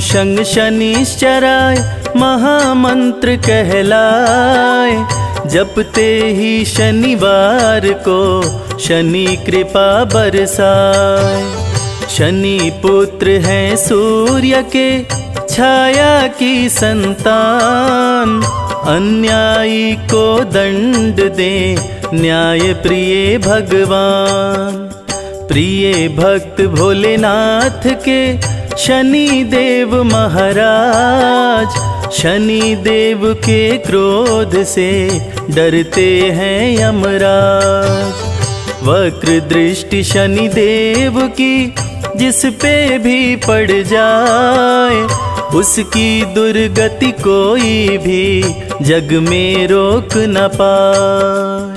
शंग शनिश्चराय महामंत्र कहलाए जपते ही शनिवार को शनि कृपा बरसाए शनि पुत्र हैं सूर्य के, छाया की संतान। अन्यायी को दंड दे, न्याय प्रिय भगवान। प्रिय भक्त भोलेनाथ के शनि देव महाराज शनि देव के क्रोध से डरते हैं यमराज। वक्र दृष्टि शनि देव की, जिस पे भी पड़ जाए, उसकी दुर्गति कोई भी जग में रोक न पाए।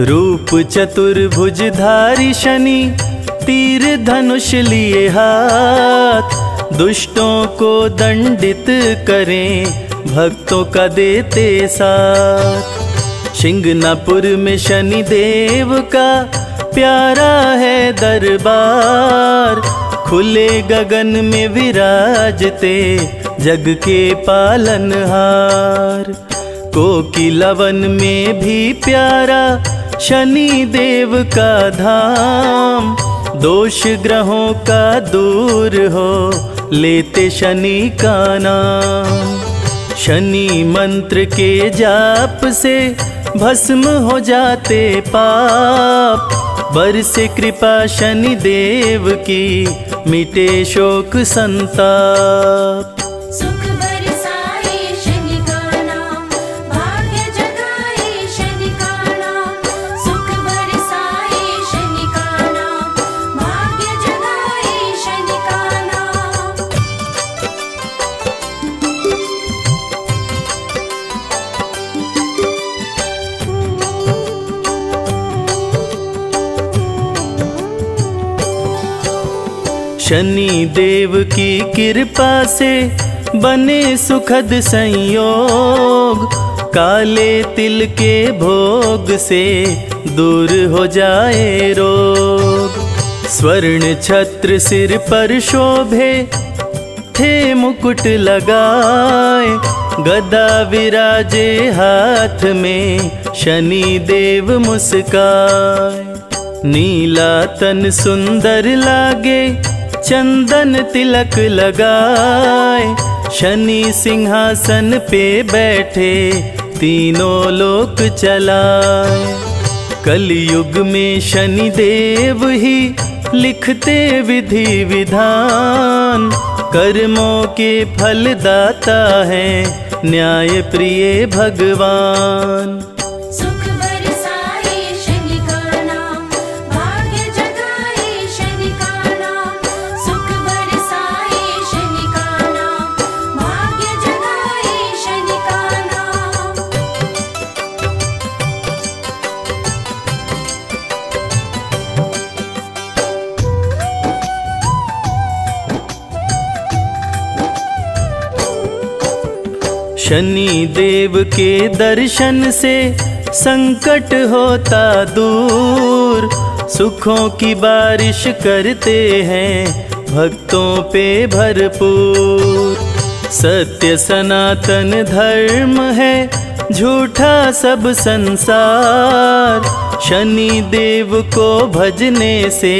रूप चतुर्भुजधारी शनि, तीर धनुष लिए हाथ, दुष्टों को दंडित करें, भक्तों का देते साथ। शिंगनापुर में शनि देव का प्यारा है दरबार, खुले गगन में विराजते जग के पालनहार। कोकिलवन में भी प्यारा शनि देव का धाम। दोष ग्रहों का दूर हो, लेते शनि का नाम। शनि मंत्र के जाप से भस्म हो जाते पाप। बरसे कृपा शनि देव की, मिटे शोक संताप। शनि देव की कृपा से बने सुखद संयोग, काले तिल के भोग से दूर हो जाए रोग। स्वर्ण छत्र सिर पर शोभे, थे मुकुट लगाए। गदा विराजे हाथ में शनि देव मुस्काए। नीला तन सुंदर लागे चंदन तिलक लगाए, शनि सिंहासन पे बैठे, तीनों लोक चलाए। कलयुग में शनि देव ही लिखते विधि विधान, कर्मों के फलदाता है न्याय प्रिय भगवान। शनि देव के दर्शन से संकट होता दूर। सुखों की बारिश करते हैं भक्तों पे भरपूर। सत्य सनातन धर्म है झूठा सब संसार। शनि देव को भजने से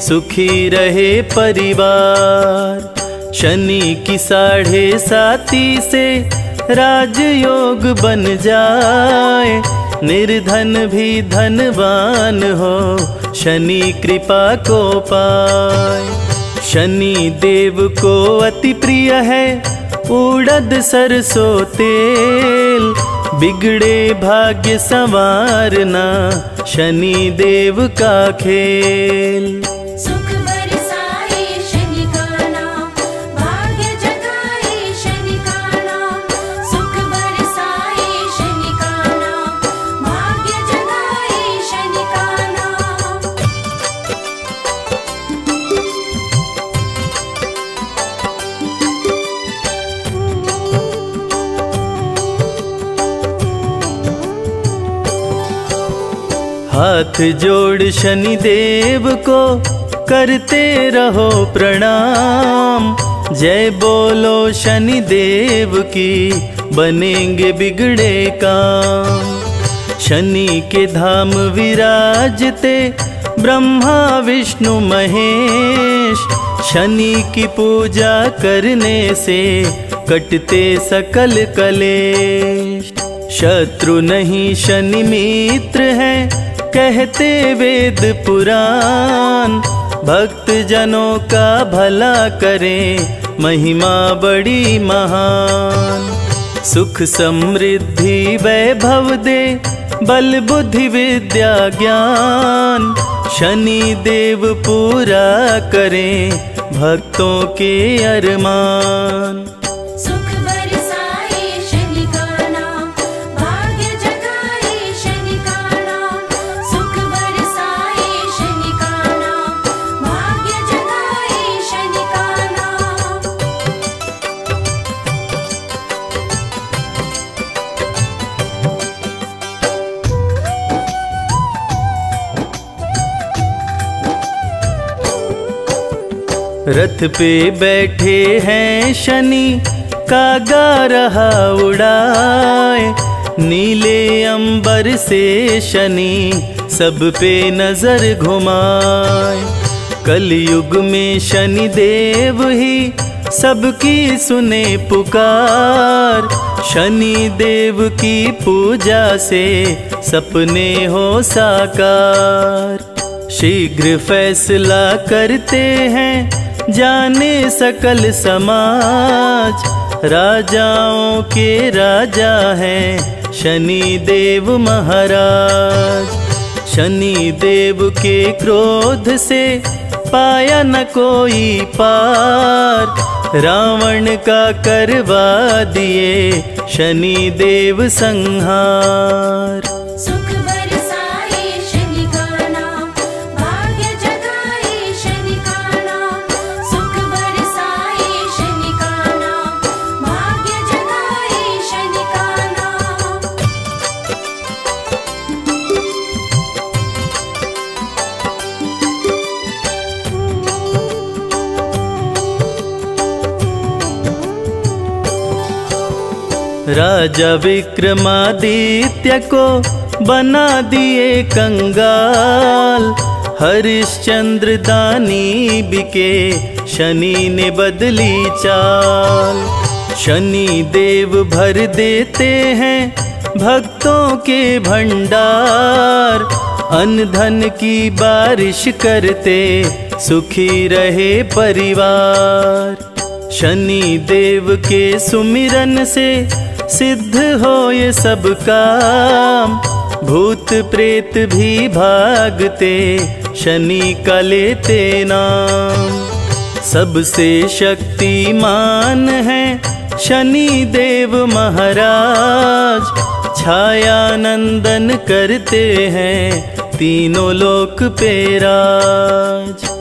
सुखी रहे परिवार। शनि की साढ़े साती से राजयोग बन जाए, निर्धन भी धनवान हो, शनि कृपा को पाए। शनि देव को अति प्रिय है, उड़द सरसों तेल, बिगड़े भाग्य संवारना, शनि देव का खेल। हाथ जोड़ शनि देव को करते रहो प्रणाम। जय बोलो शनि देव की, बनेंगे बिगड़े काम। शनि के धाम विराजते, ब्रह्मा, विष्णु, महेश। शनि की पूजा करने से कटते सकल कलेश। शत्रु नहीं शनि मित्र है कहते वेद पुराण भक्त जनों का भला करें, महिमा बड़ी महान। सुख समृद्धि वैभव दे, बल बुद्धि विद्या ज्ञान। शनि देव पूरा करें, भक्तों के अरमान। रथ पे बैठे हैं शनि कागा रहा उड़ाए। नीले अंबर से शनि सब पे नज़र घुमाए। कलयुग में शनि देव ही सबकी सुने पुकार। शनि देव की पूजा से सपने हो साकार। शीघ्र फैसला करते हैं जाने सकल समाज, राजाओं के राजा हैं शनि देव महाराज। शनि देव के क्रोध से पाया न कोई पार, रावण का करवा दिए शनि देव संहार। राजा विक्रमादित्य को बना दिए कंगाल। हरिश्चंद्र दानी बिके, शनि ने बदली चाल। शनि देव भर देते हैं भक्तों के भंडार। अन्न धन की बारिश करते सुखी रहे परिवार। शनि देव के सुमिरन से सिद्ध हो ये सब काम। भूत प्रेत भी भागते, शनि का लेते नाम। सबसे शक्तिमान है शनि देव महाराज। छाया नंदन करते हैं तीनों लोक पे राज।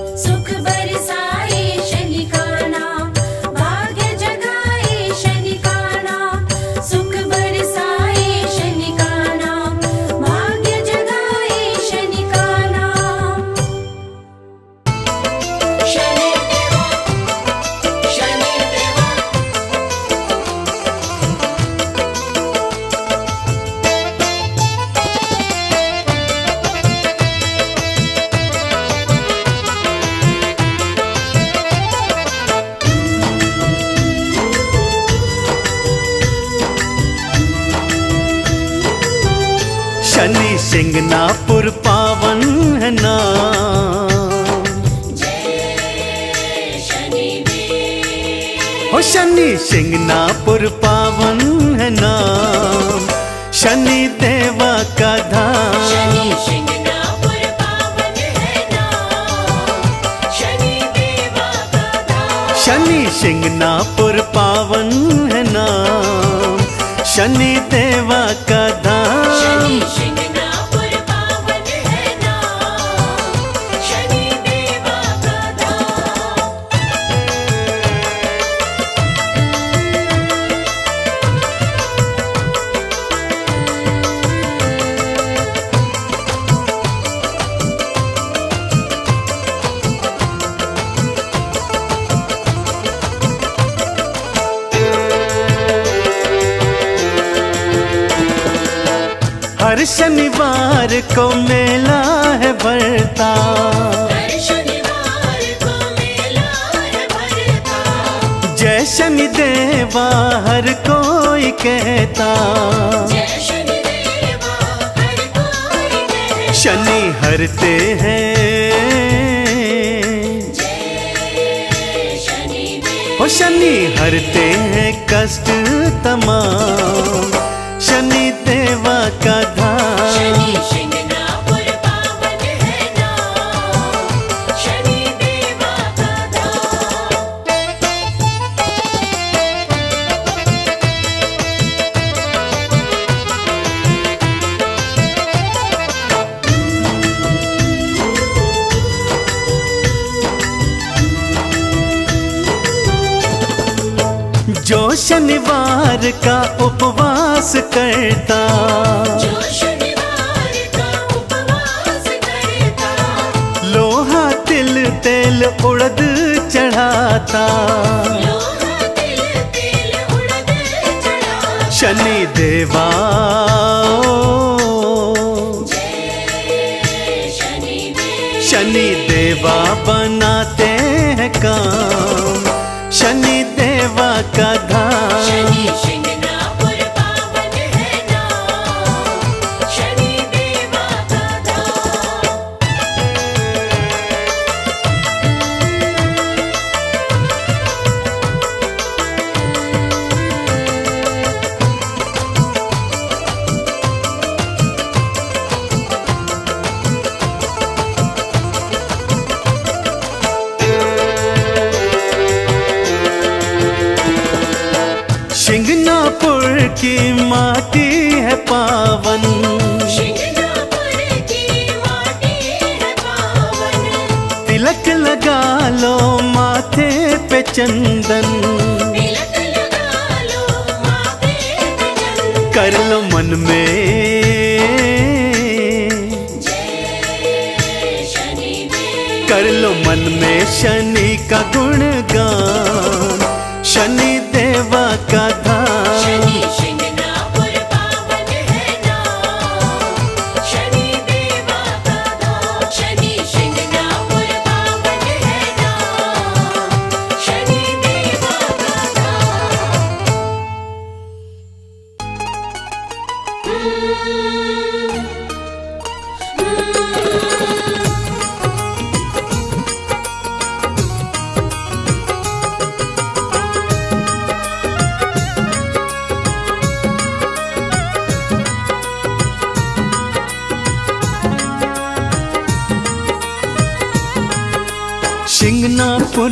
सिंगनापुर पावन है नाम। शनि देवा का धाम। शनि शिंगणापुर पावन है नाम। शनि देवा का धाम। शनि सिंगनापुर पावन है नाम। शनि देवा को मेला है भरता। जय शनि देवा हर कोई कहता। शनि हरते हैं। शनि हरते हैं कष्ट तमाम। उपवास करता। लोहा तिल तेल उड़द चढ़ाता। शनि देवा। शनि देवा बनाते हैं काम। शनि देवा का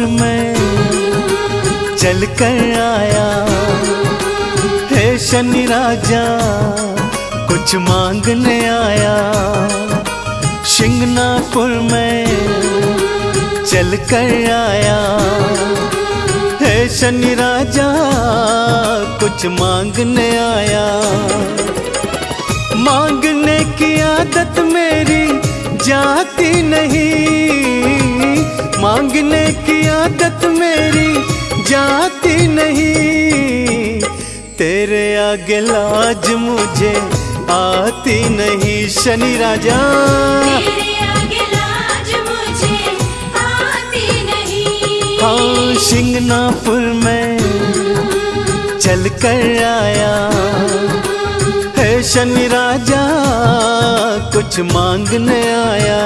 में चल कर आया हे शनि राजा, कुछ मांगने आया। शिंगनापुर में चल कर आया हे शनि राजा, कुछ मांगने आया। मांगने की आदत मेरी जाती नहीं। मांगने की आदत मेरी जाती नहीं। तेरे आगे लाज मुझे आती नहीं। शनि राजा। तेरे आगे लाज मुझे आती नहीं। हाँ शिंगनापुर में चल कर आया। शनि राजा कुछ मांगने आया।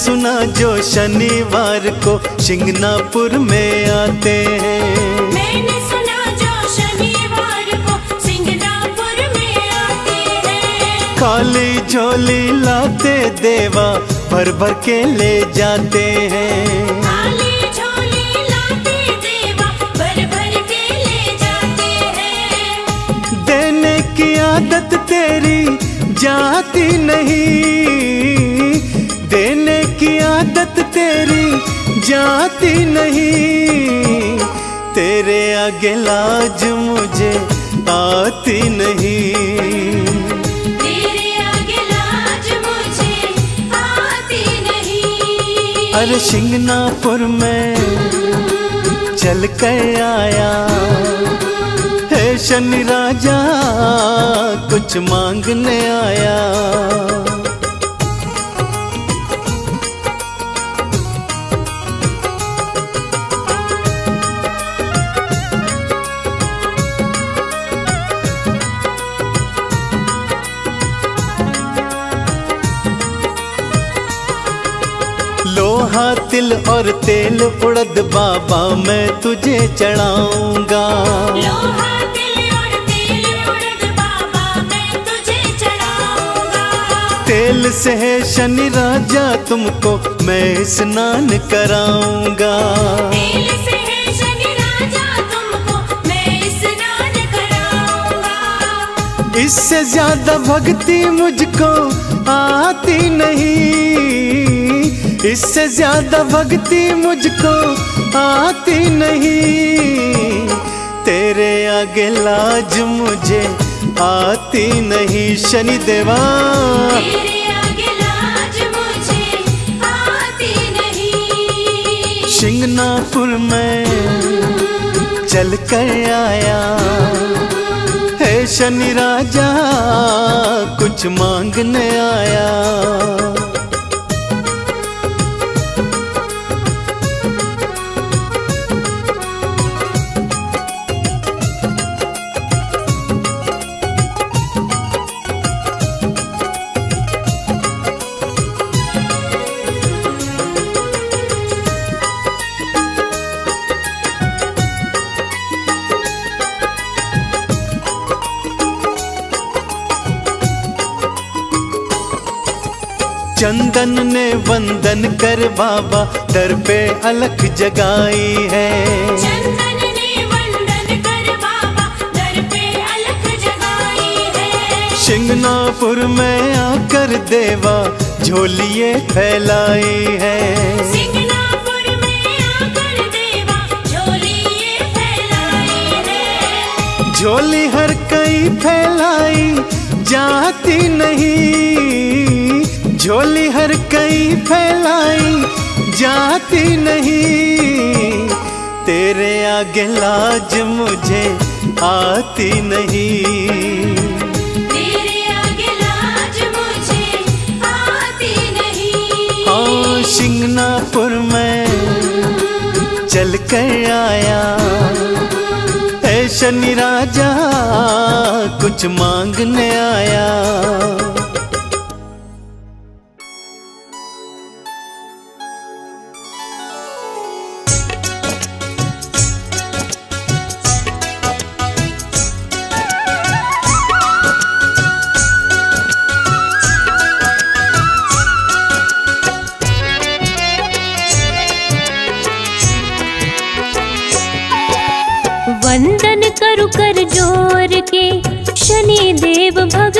सुना जो शनिवार को शिंगनापुर में आते हैं। मैंने सुना जो शनिवार को सिंगनापुर में आते हैं। खाली झोली लाते देवा भर भर के ले जाते हैं। खाली झोली लाते देवा भर भर के ले जाते हैं। देने की आदत तेरी जाती नहीं। देने की आदत तेरी जाती नहीं। तेरे आगे लाज मुझे आती नहीं। तेरे आगे लाज मुझे आती नहीं। अरे शिंगनापुर में चल कर आया। है शनि राजा कुछ मांगने आया। तेल उड़द बाबा मैं तुझे चढ़ाऊँगा। लोहा तिल और तेल उड़द बाबा मैं तुझे चढ़ाऊँगा। तेल से शनि राजा तुमको मैं स्नान कराऊँगा। तेल से है शनि राजा तुमको मैं स्नान कराऊँगा। इससे ज़्यादा भक्ति मुझको आती नहीं। इससे ज़्यादा भक्ति मुझको आती नहीं। तेरे आगे लाज मुझे आती नहीं शनि देवा। तेरे आगे लाज मुझे आती नहीं। शिंगनापुर में चल कर आया। है शनि राजा कुछ मांगने आया। चंदन ने वंदन कर बाबा दर पे अलख जगाई है। चंदन ने वंदन कर बाबा दर पे अलख जगाई है। शिंगनापुर में आकर देवा झोलिए फैलाई है। सिंगनापुर में आकर देवा झोली ये फैलाई है। झोली हर कई फैलाई जाती नहीं। झोली हर कई फैलाई जाती नहीं। तेरे आगे लाज मुझे आती नहीं। तेरे आगे लाज मुझे आती नहीं। हाँ शिंगनापुर में चल कर आया। शनि राजा कुछ मांगने आया। शनि देव भगवान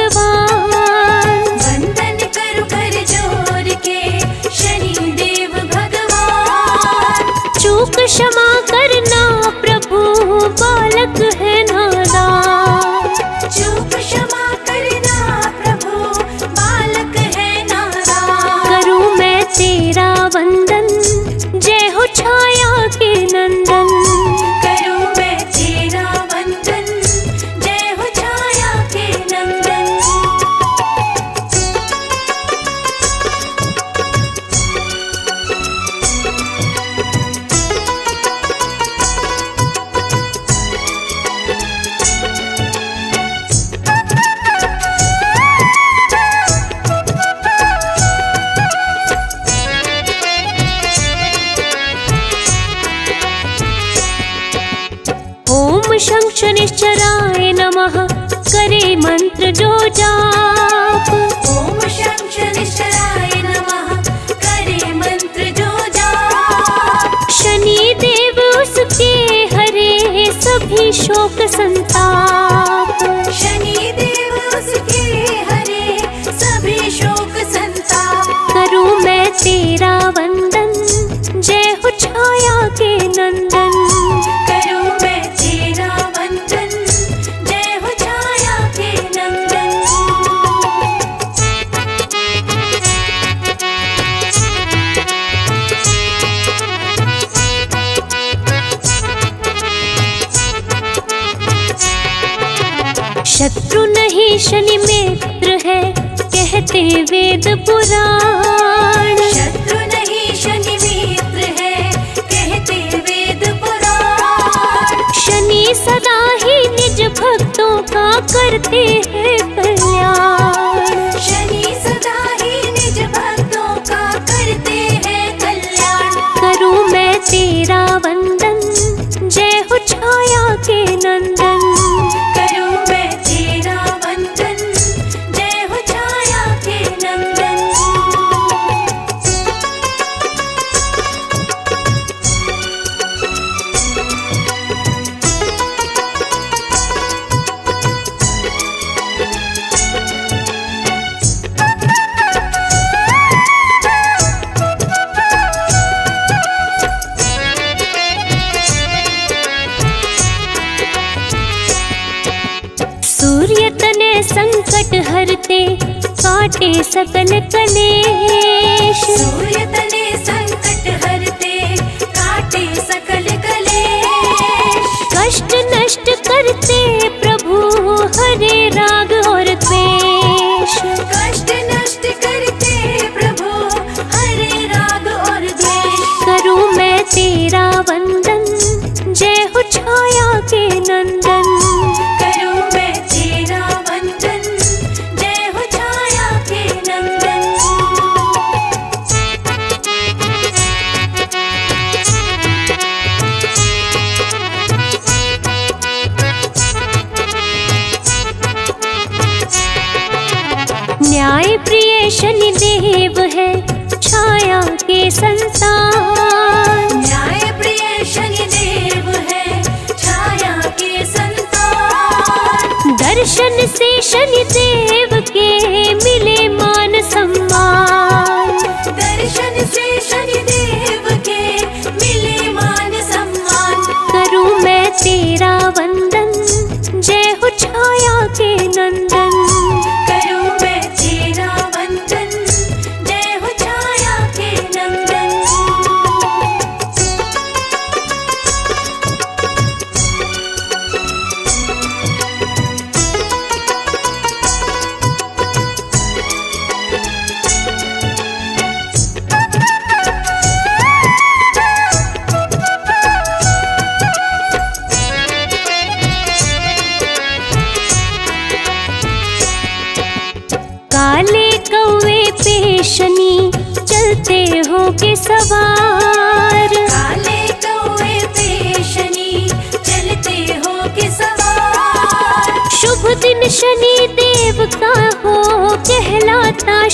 सकल कलेश।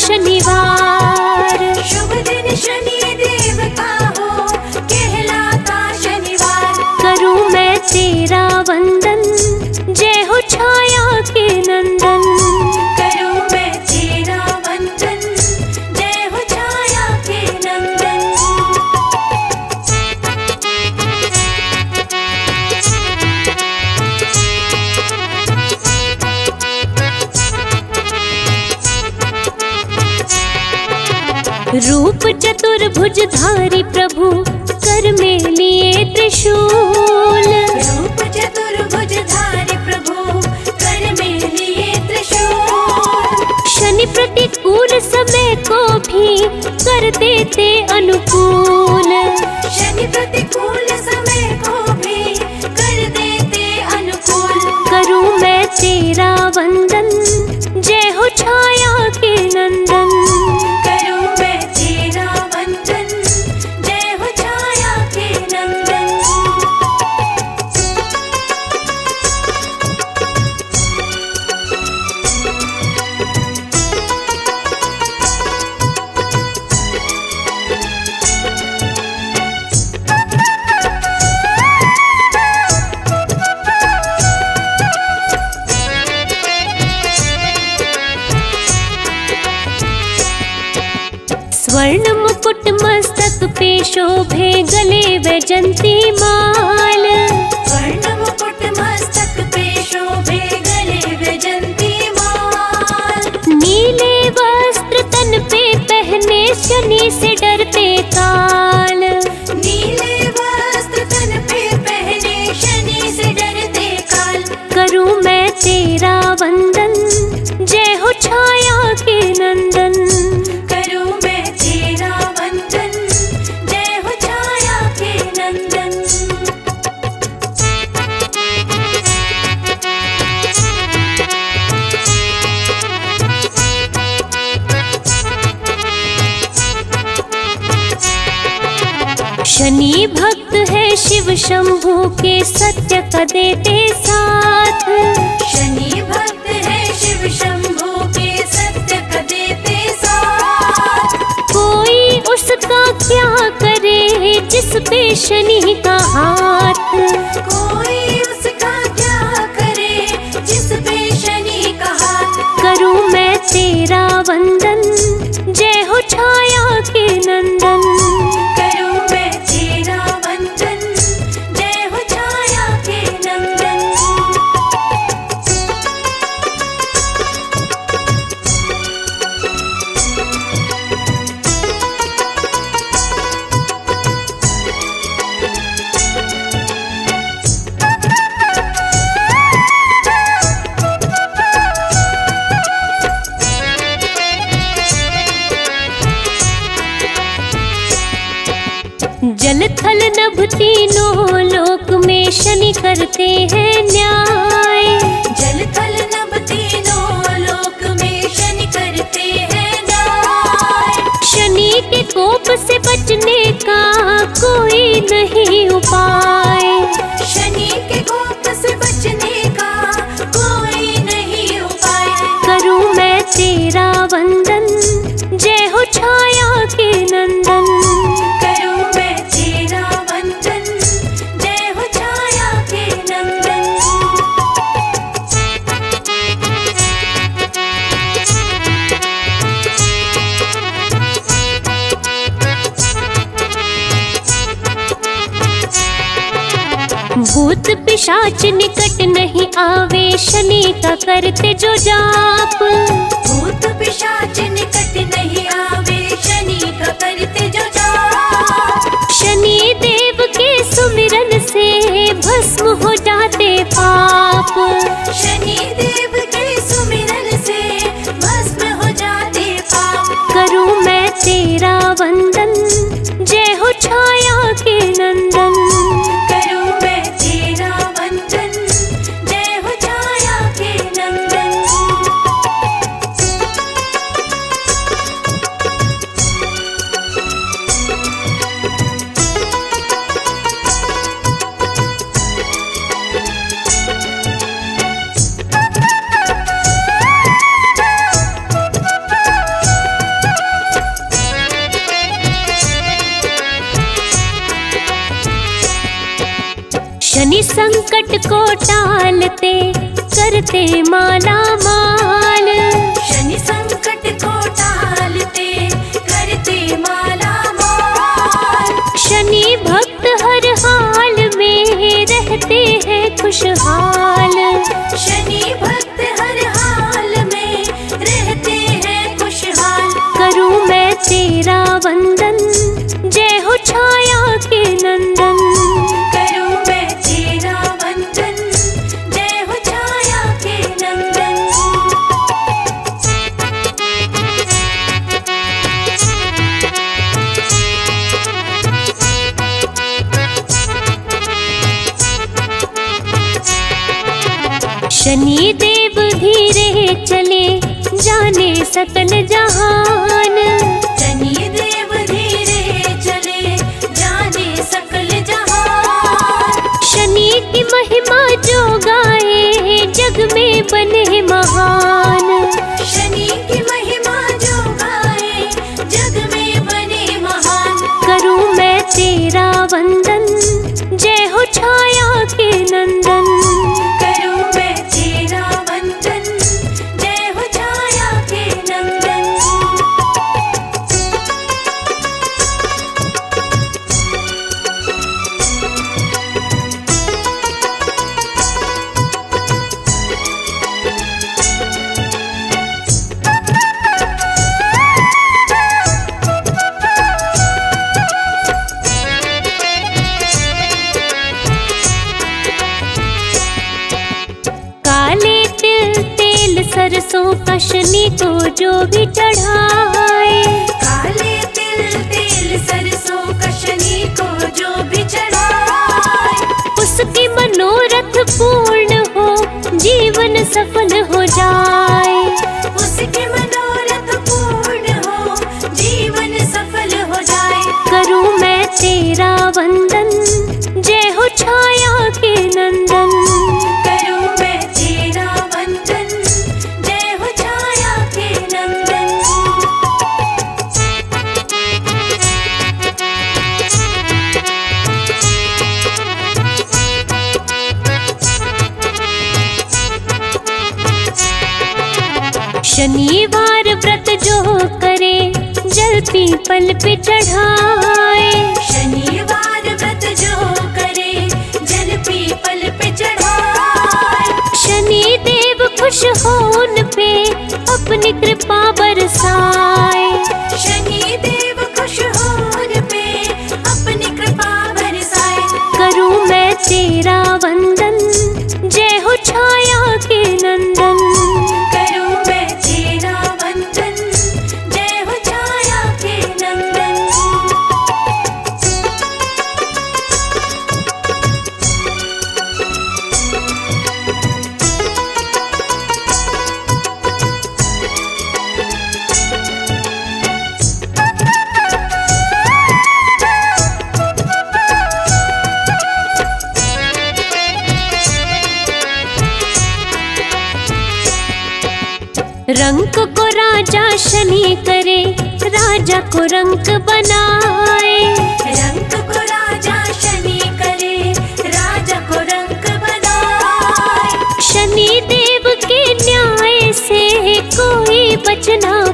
श रूप चतुर्भुज धारी प्रभु कर में लिए त्रिशूल। रूप चतुर्भुज धारी प्रभु कर में लिए त्रिशूल। शनि प्रतिकूल समय को भी कर देते अनुकूल। शनि शोभे गले वैजंती माल। शोभे गले माल। नीले वस्त्र तन पे पहने शनि से डरते काल। शंभु के सत्य का देते साथ। शनि भक्त है शिव शंभु के सत्य का देते साथ। कोई उसका क्या करे जिस पे शनि का हाथ? पिशाच निकट नहीं आवे शनि का करते जो जाप। भूत पिशाच निकट नहीं आवे। शनि देव धीरे चले जाने सकल जहान। शनि देव धीरे चले जाने सकल जहान। शनि की महिमा जो गाए जग में बने महान। रंक को राजा शनि करे राजा को रंक बनाए। रंक को राजा शनि करे राजा को रंक बनाए। शनि देव के न्याय से कोई बचना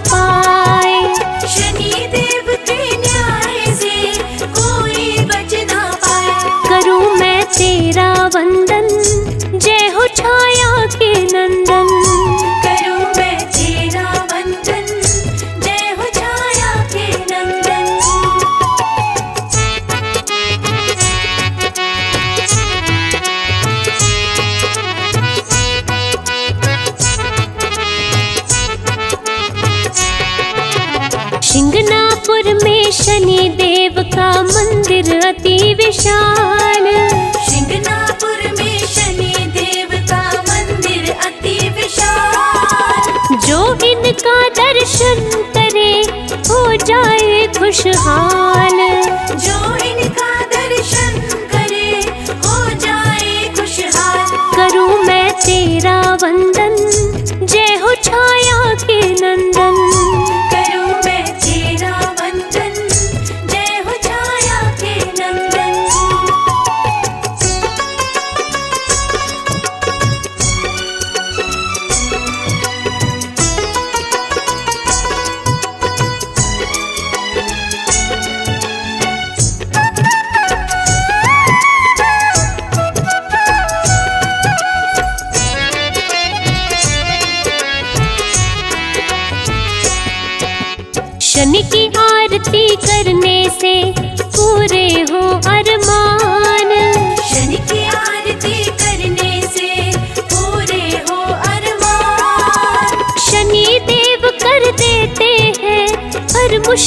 का मंदिर अति विशाल। शिंगनापुर में शनि देव का मंदिर अति विशाल। जो इनका दर्शन करे हो जाए खुशहाल।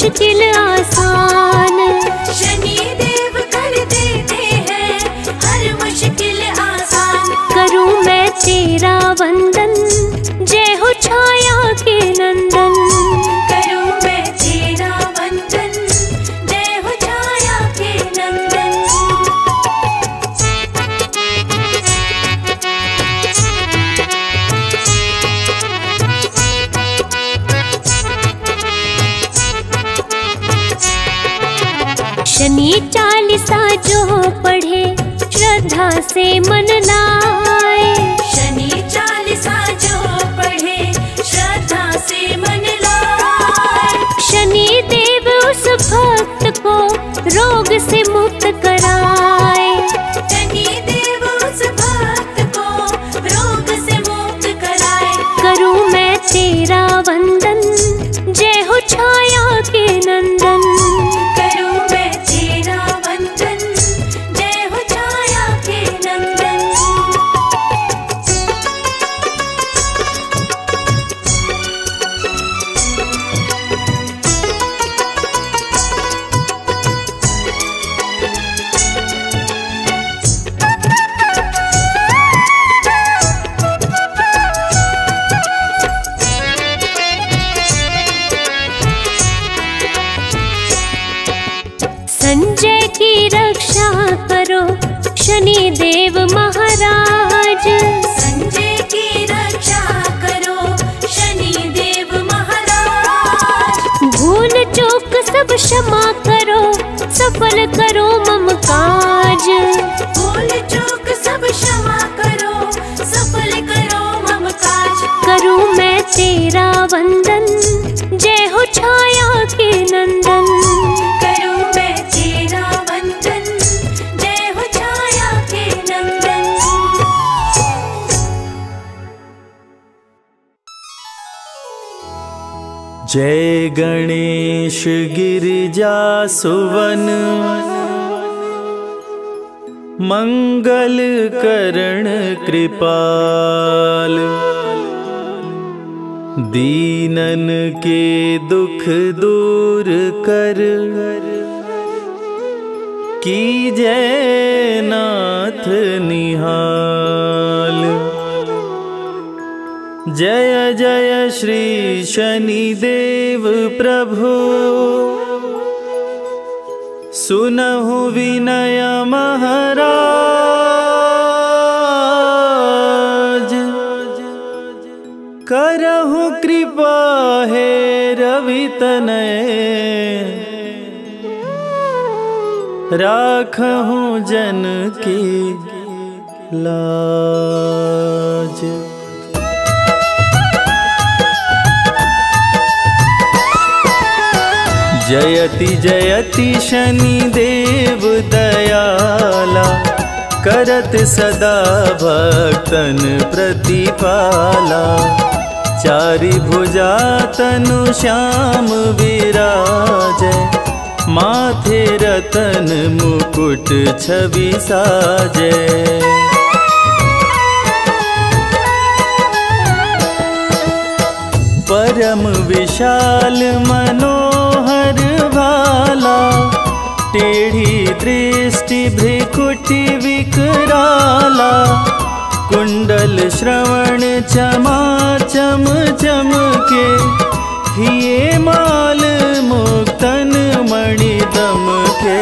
दिल rất gần सुवन। मंगल करण कृपाल। दीनन के दुख दूर राखहु जन की लाज। जयति जयति शनि देव दयाला, करत सदा भक्तन प्रतिपाला। चारि भुजा तनु श्याम विराज माथे रतन मुकुट छवि साजय परम विशाल मनोहर भाला टेढ़ी दृष्टि भ्रिकुटि विकराला कुंडल श्रवण चमा चम चम के हिये माल मुक्तन मणि दम के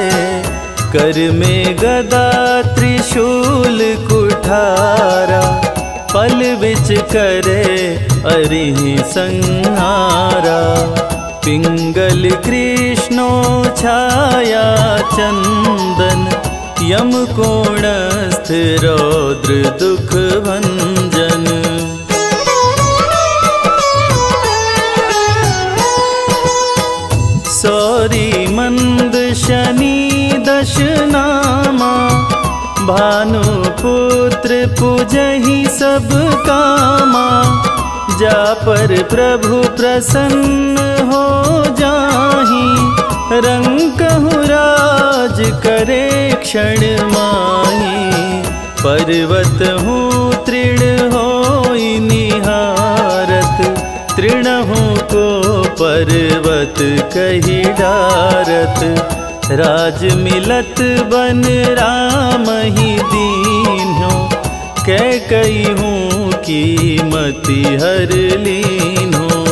कर में गदा त्रिशूल कुठारा पल बिच करे अरि संहारा। पिंगल कृष्णो छाया चंदन, यम कोणस्थ रौद्र दुख भंजन। भानुपुत्र पूजहि सब कामा, जा पर प्रभु प्रसन्न हो जाहि। रंकहु राज करे क्षण माही, पर्वत हूँ तृण हो निहारत। तृणहु को पर्वत कही डारत। राज मिलत बन राम ही दीन हो। कै कई हूँ की मति हर लीन हो।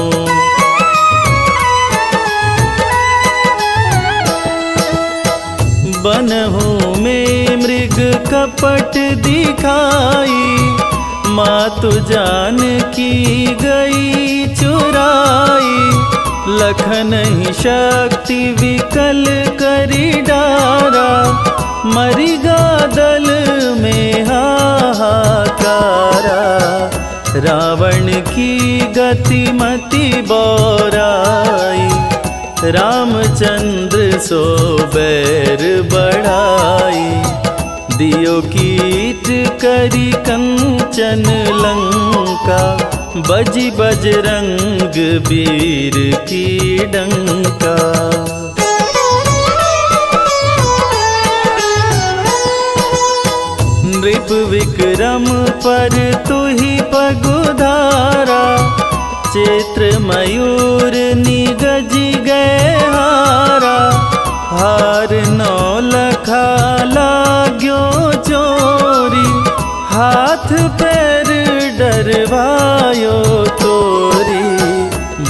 बनहु में मृग कपट दिखाई मातु जान की गई चुराई। लखन शक्ति विकल करी डारा। मरिगा दल में हाहाकारा। रावण की गति मति बोराई। रामचंद्र सो बैर बढ़ाई। दियो कीट करी कंचन लंका। बजी बजरंग वीर की डंका। नृप विक्रम पर तुही पगुधारा, चित्र मयूर निगज गए हारा हार नौ लखा लाग्यो चोरी, हाथ पैर डरवायो तोरी।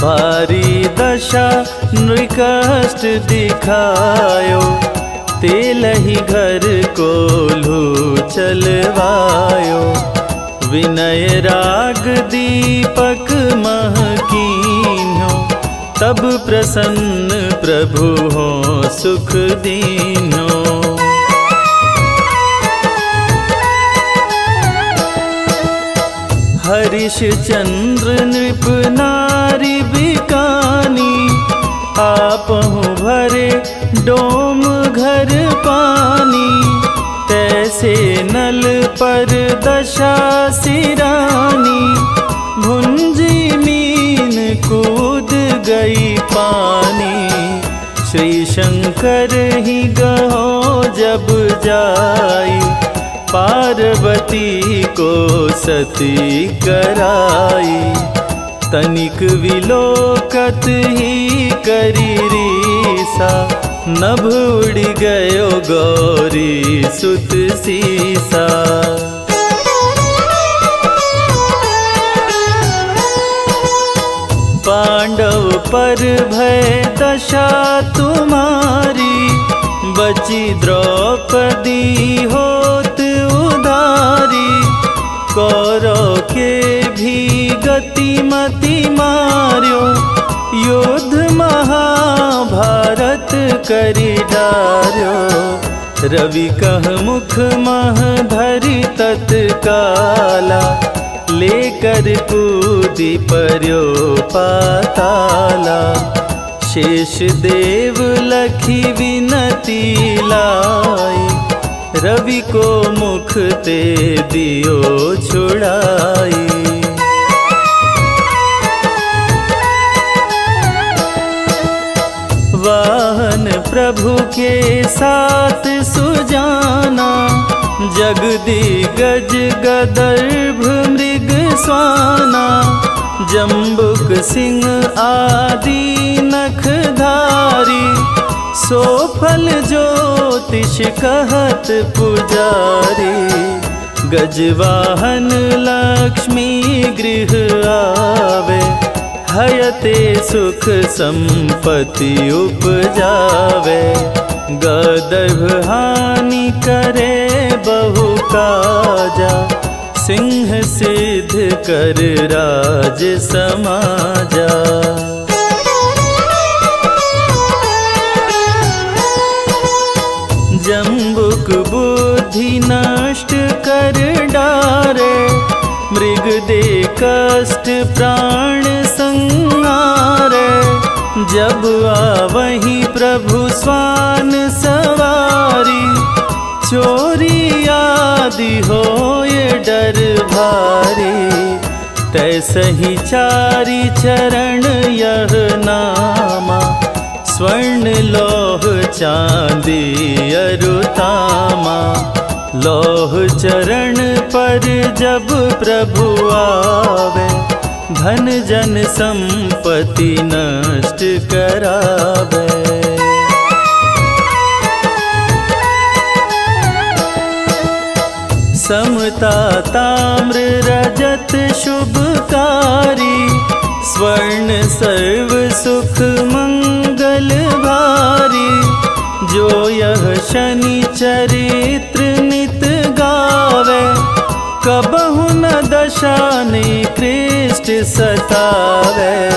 भारी दशा नृकष्ट दिखायो। तेल ही घर कोल्हू चलवायो। विनय राग दीपक महकीन्यो तब प्रसन्न प्रभु हो सुख दीन्यो हरिश्चंद्र नृप नारी बिकानी। आपहु भरे डोम घर पानी। तैसे नल पर दशा सिरानी। भुंजी मीन कूद गई पानी। श्री शंकर ही गहो जब जाई। पार्वती को सती कराई। तनिक विलोकत ही करी रीसा। नभ उड़ गयो गौरी सुत सीसा। पांडव पर भय दशा तुम्हारी। बची द्रौपदी उदारी कौरव के भी गति मति मार्यो। युद्ध महाभारत करी डार्यो। रवि कह मुख मह धरि तत्काला, लेकर कूदी पर्यो पाताला। शेष देव लखी विनती लाई रवि को मुख ते दियो छुड़ाई। वाहन प्रभु के साथ सुजाना जगदी गज गदर्भ मृग स्वाना जम्बुक सिंह आदि नखधारी सोफल ज्योतिष कहत पुजारी। गजवाहन लक्ष्मी गृह आवे। हयते सुख संपत्ति उपजावे। गदर्भ हानि करे बहु काजा। सिंह सिद्ध कर राज समाजा। नष्ट कर डारे। मृग दे कष्ट प्राण संहारे। जब आवही प्रभु स्वान सवारी। चोरी आदि हो ये डर भारी। तैसही चारी चरण यह नामा। स्वर्ण लोह चांदी अरुतामा। लोह चरण पर जब प्रभु आवे, धन जन संपत्ति नष्ट करावे। समता ताम्र रजत शुभकारी, स्वर्ण सर्व सुख मंगल भारी, जो यह शनि चरित्र कबहु न दशा ने कृष्ट सतावे।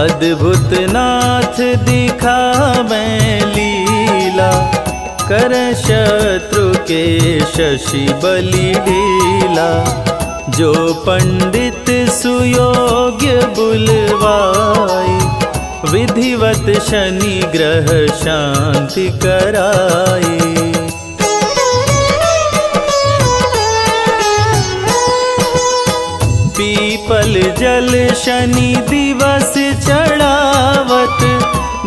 अद्भुत नाथ दिखावे लीला। कर शत्रु के शशि बलि ढीला। जो पंडित सुयोग्य बुलवाई, विधिवत शनि ग्रह शांति कराई। जल शनि दिवस चढ़ावत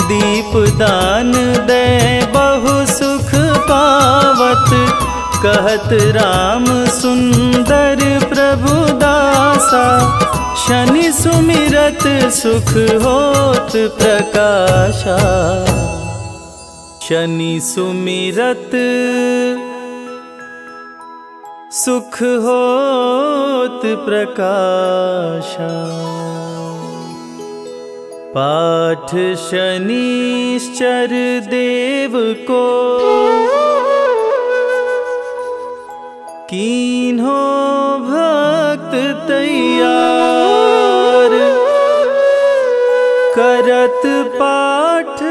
दीप दान दे बहु सुख पावत। कहत राम सुंदर प्रभु दासा शनि सुमिरत सुख होत प्रकाशा। शनि सुमिरत सुख होत प्रकाशा। पाठ शनिश्चर देव को कीन्हो भक्त तैयार। करत पाठ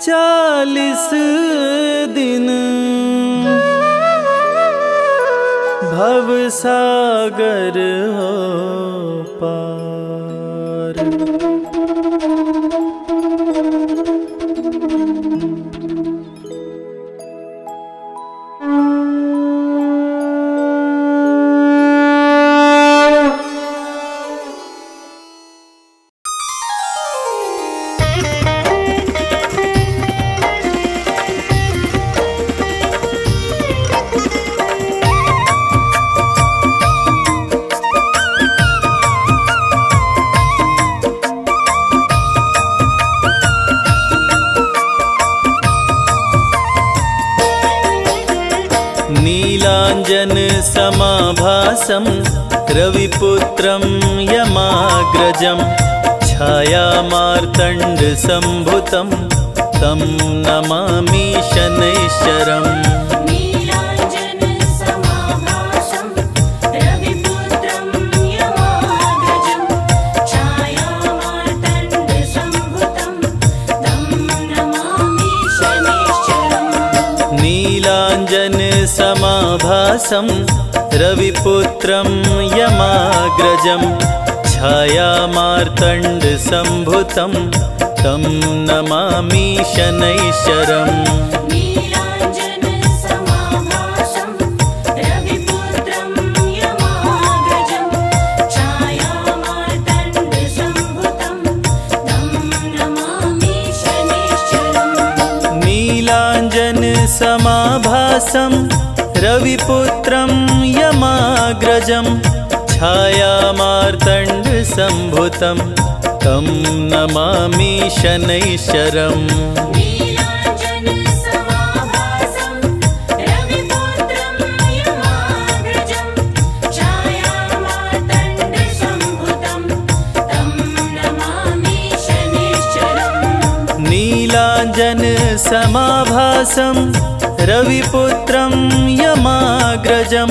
चालीस दिन। भवसागर हो पा रविपुत्रं यमाग्रजं छायामार्तण्डसम्भुतं तं नमामि शनैश्चरम्। नीलाञ्जन समाभासं रविपुत्रं यमाग्रजं छायामार्तण्डसम्भुतं तं नमामि शनैश्चरम् नीलाञ्जन समाभासं रविपुत्रं यमाग्रजं छायामार्तण्डसम्भुतं तं नमामि शनैश्चरम् नीलाञ्जन समाभासं रविपुत्रं यमाग्रजं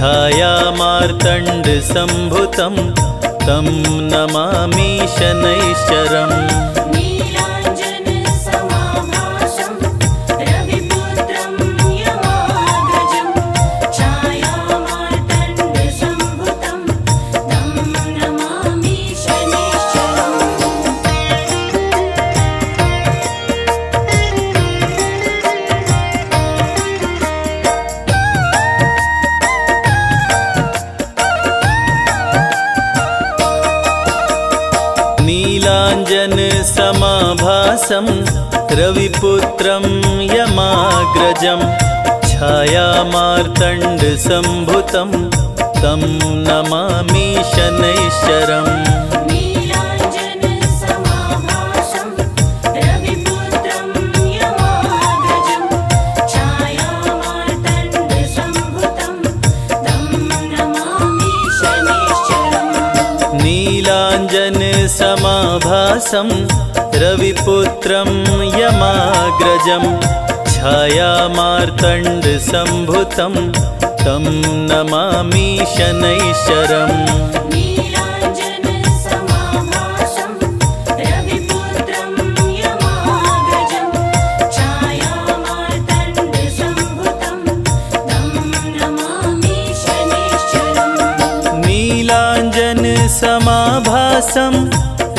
धाया मार्तण्डसम्भुतं तं नमामि शनैश्चरम्। रविपुत्रं यमाग्रजं छायामार्तण्डसम्भुतं तं नमामि शनैश्चरम्। नीलाञ्जन समाभासं रविपुत्रं यमाग्रजं छायामार्तण्डसम्भुतं तं नमामि शनैश्चरम् नीलाञ्जन समाभासं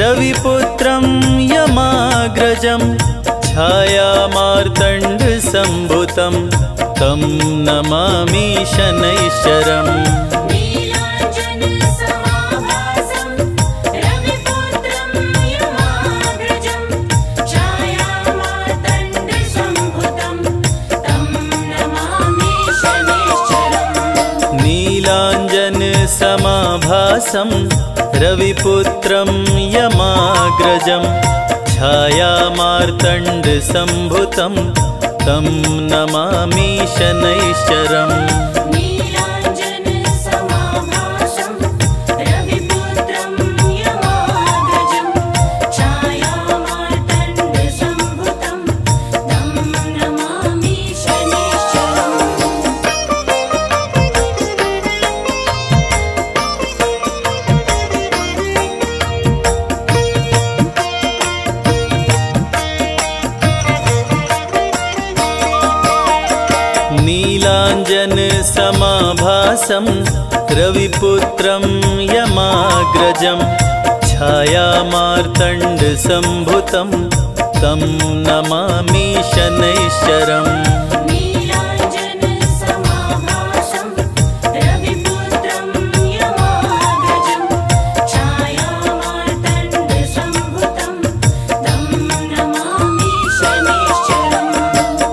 रविपुत्रं यमाग्रजं छायामार्तण्डसम्भुतं तं नमामि शनैश्चरम् नीलाञ्जन समाभासं रविपुत्रं यमाग्रजं छायामार्तण्डसम्भुतं तं नमामि शनैश्चरम् रविपुत्रं यमाग्रजं छायामार्तण्डसम्भुतं तं नमामि शनैश्चरम्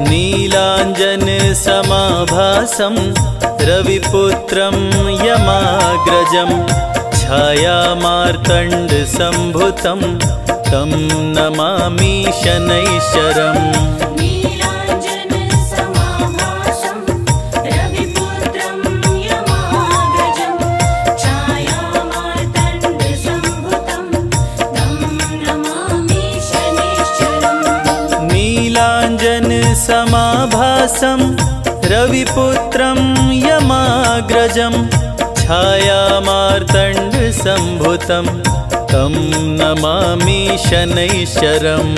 नीलाञ्जन समाभासं रविपुत्रं यमाग्रजं छायामार्तण्डसम्भुतं तं नमामि शनैश्चरम् नीलाञ्जन समाभासं रविपुत्रं यमाग्रजं छायामार्तण्डसम्भुतं तं नमामि शनैश्चरम्।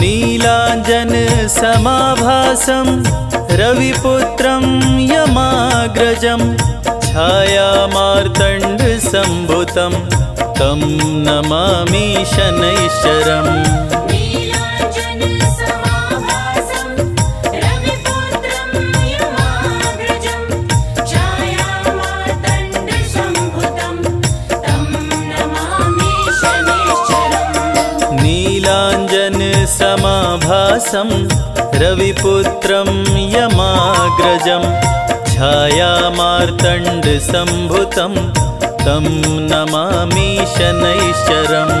नीलाञ्जन समाभासं रविपुत्रं यमाग्रजं छायामार्तण्डसम्भुतं तं नमामि शनैश्चरम्। समाभासं रविपुत्रं यमाग्रजं धायामार्तण्डसम्भुतं तं नमामि शनैश्चरम्।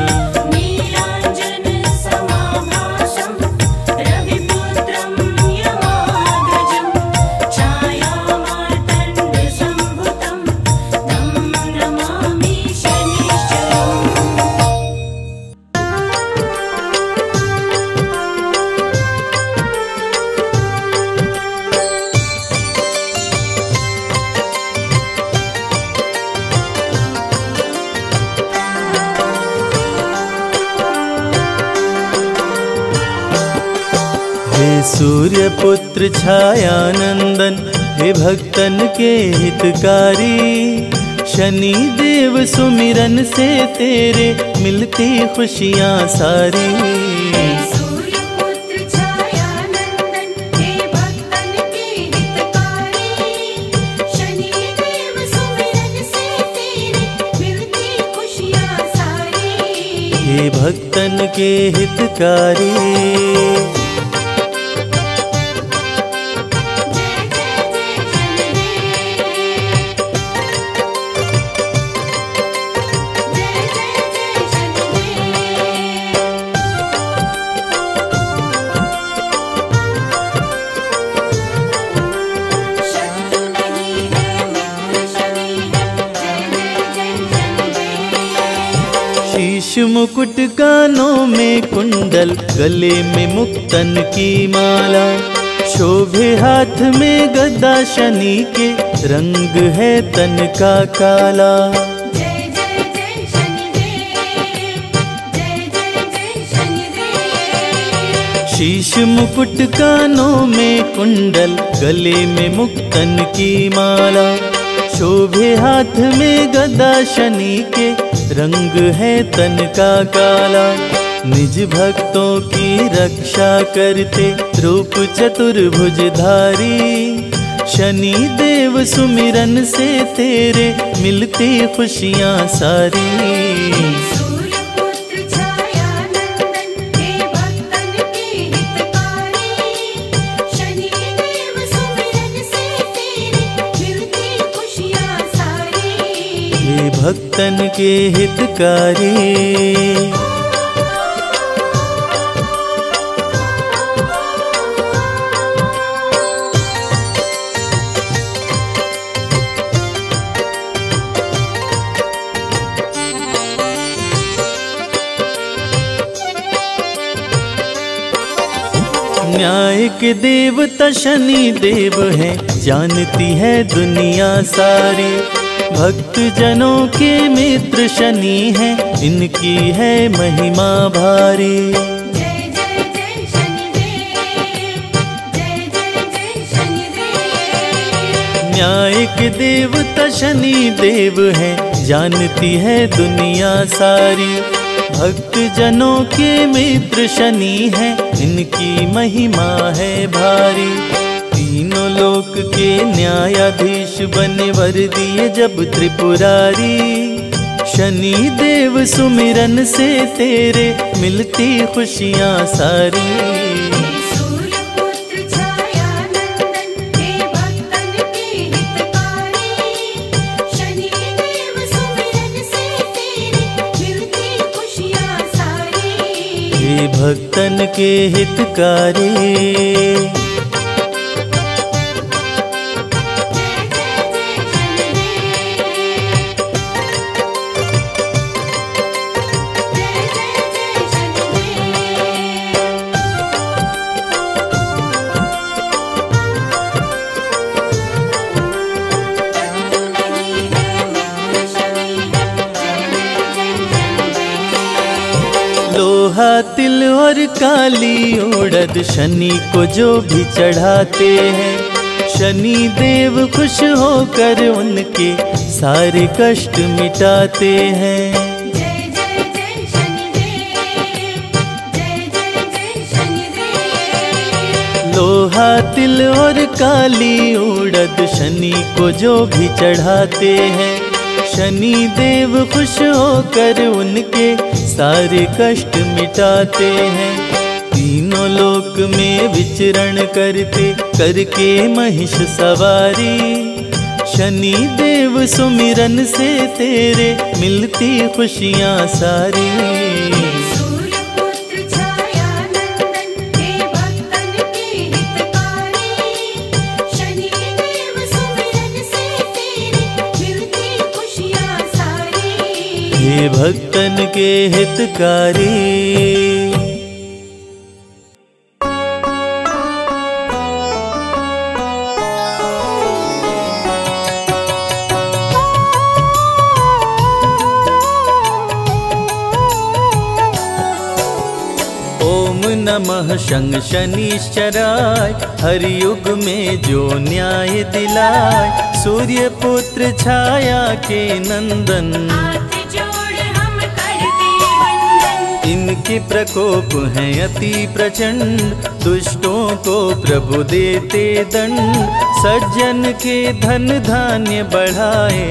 सारी। सूर्यपुत्र छायानंदन हे भक्तन के हितकारी। शनि देव सुमिरन से तेरे मिलती खुशियाँ सारी। हे भक्तन के हितकारी। कंडल गले में मुक्तन की माला शोभे हाथ में गदा शनि के रंग है तन का काला। शीश मुकुट कानों में कुंडल गले में मुक्तन की माला शोभे हाथ में गदा शनि के रंग है तन का काला। निज भक्तों की रक्षा करते रूप चतुर्भुजधारी। शनि देव सुमिरन से तेरे मिलती खुशियाँ सारी। सूर्यपुत्र छाया नंदन भक्तन के हितकारी। के देवता शनि देव है। जानती है दुनिया सारी। भक्त जनों के मित्र शनि है। इनकी है महिमा भारी। जय जय जय शनिदेव। जय जय जय शनिदेव न्याय के देवता शनि देव है। जानती है दुनिया सारी। भक्त जनों के मित्र शनि है, इनकी महिमा है भारी। तीनों लोक के न्यायाधीश बने वर दिए जब त्रिपुरारी। शनि देव सुमिरन से तेरे मिलती खुशियाँ सारी। भक्तन के हितकारी। लोहा तिल और काली ओड़द शनि को जो भी चढ़ाते हैं। शनि देव खुश होकर उनके सारे कष्ट मिटाते हैं। जय जय जय शनिदेव जय जय जय शनिदेव लोहा तिल और काली उड़द शनि को जो भी चढ़ाते हैं। शनि देव खुश होकर उनके सारे कष्ट मिटाते हैं। तीनों लोक में विचरण करते, करके महिष सवारी। शनि देव सुमिरन से तेरे मिलती खुशियाँ सारी। भक्तन के हितकारी। नमः शंग शनिश्चराय हर युग में जो न्याय दिलाय, सूर्य पुत्र छाया के नंदन। वंदन प्रकोप हैं अति प्रचंड दुष्टों को प्रभु देते दंड सज्जन के धन धान्य बढ़ाए।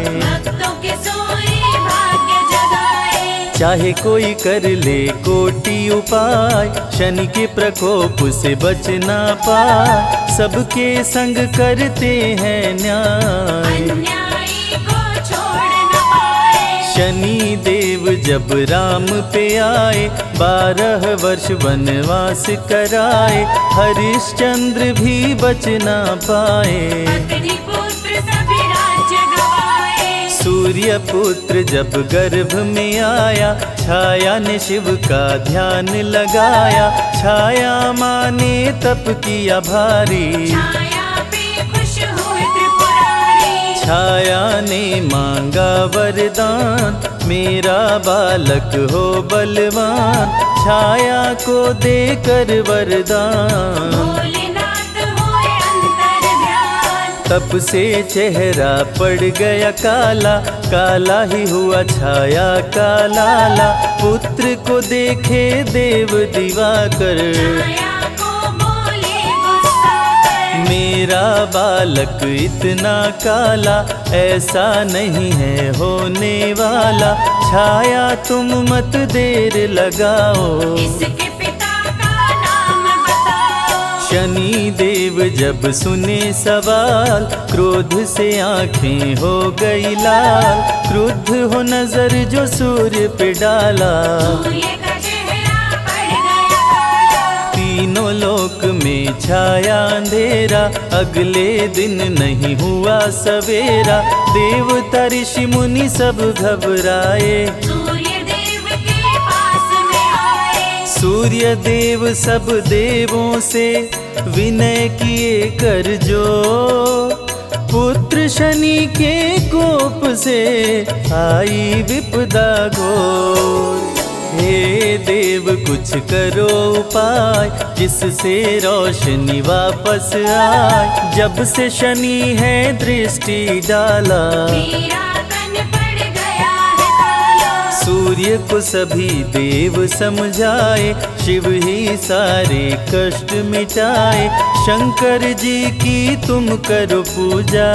चाहे कोई कर ले कोटि उपाय शनि के प्रकोप से बच ना पाए। सबके संग करते हैं न्याय। शनि जब राम पे आए बारह वर्ष वनवास कराए हरिश्चंद्र भी बच ना पाए। सूर्य पुत्र जब गर्भ में आया छाया ने शिव का ध्यान लगाया छाया माँ ने तप किया भारी छाया ने मांगा वरदान मेरा बालक हो बलवान छाया को देकर वरदान। तप से चेहरा पड़ गया काला काला ही हुआ छाया का लाला। पुत्र को देखे देव दिवाकर। मेरा बालक इतना काला ऐसा नहीं है होने वाला। छाया तुम मत देर लगाओ। इसके पिता का नाम बताओ। शनि देव जब सुने सवाल क्रोध से आँखें हो गई लाल। क्रुद्ध हो नज़र जो सूर्य पे डाला। सूर्य छाया अंधेरा अगले दिन नहीं हुआ सवेरा। देवता ऋषि मुनि सब घबराए। सूर्य देव के पास में आए। सूर्य देव सब देवों से विनय किए कर जो। पुत्र शनि के कोप से आई विपदा घोर हे देव कुछ करो उपाय। जिससे रोशनी वापस आए जब से शनि है दृष्टि डाला। सूर्य को सभी देव समझाए शिव ही सारे कष्ट मिटाए। शंकर जी की तुम करो पूजा।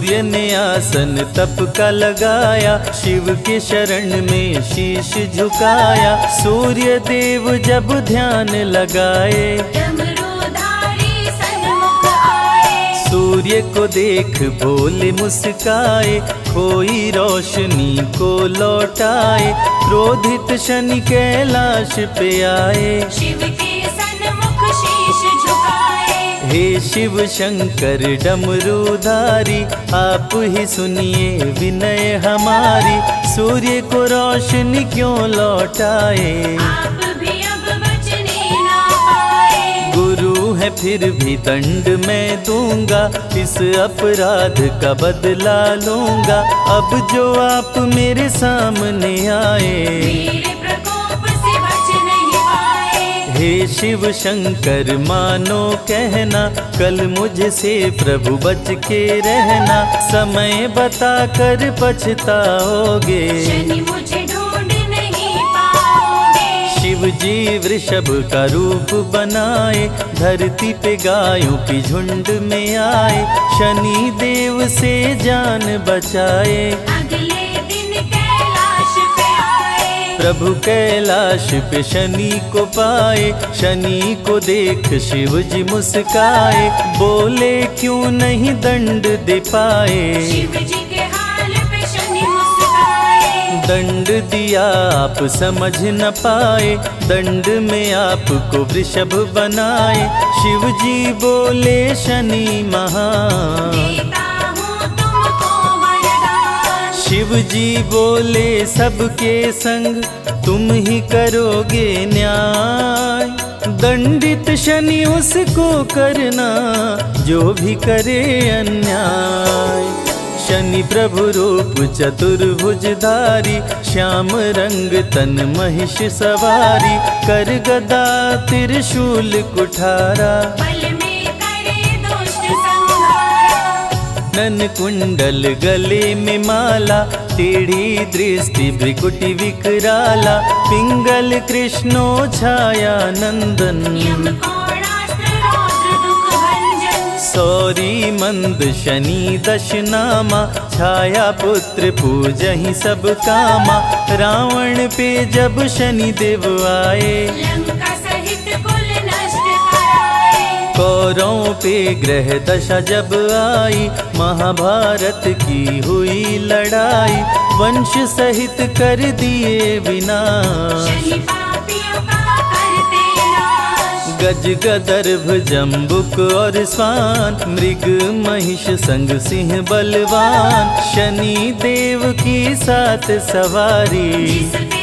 सूर्य ने आसन तप का लगाया, शिव के शरण में शीश झुकाया। सूर्य देव जब ध्यान लगाए, सूर्य को देख भोले मुस्काए, खोई रोशनी को लौटाए, क्रोधित शनि कैलाश पे आए। शिव हे शिव शंकर डमरूधारी आप ही सुनिए विनय हमारी। सूर्य को रोशनी क्यों लौटाए? आप भी अब बचने ना पाए। गुरु है फिर भी दंड मैं दूँगा इस अपराध का बदला लूँगा। अब जो आप मेरे सामने आए हे शिव शंकर मानो कहना कल मुझसे प्रभु बच के रहना। समय बता कर पछताओगे। शनि मुझे ढूंढ नहीं पाओगे। शिव जी वृषभ का रूप बनाए धरती पे गायों की झुंड में आए। शनि देव से जान बचाए। प्रभु कैलाश पे शनि को पाए शनि को देख शिव जी मुस्काए बोले क्यों नहीं दंड दे पाए? शिव जी के हाल पे शनि मुस्काए। दंड दिया आप समझ न पाए दंड में आपको वृषभ बनाए। शिव जी बोले शनि महान। शिव जी बोले, सबके संग तुम ही करोगे न्याय। दंडित शनि उसको करना, जो भी करे अन्याय। शनि प्रभु रूप चतुर्भुजधारी, श्याम रंग तन महिष सवारी, कर गदा त्रिशूल कुठारा। नन कुंडल गले में माला टेढ़ी दृष्टि भ्रिकुटी विकराला पिंगल कृष्णो छाया नंदन सौरी मंद शनि दशनामा छाया पुत्र पूजहि सब कामा रावण पे जब शनि देव आए। कौरों पे ग्रह दशा जब आई, महाभारत की हुई लड़ाई, वंश सहित कर दिए विनाश। गज गदर्भ जम्बुक और स्वान मृग, महिष संग सिंह बलवान, शनि देव की सात सवारी।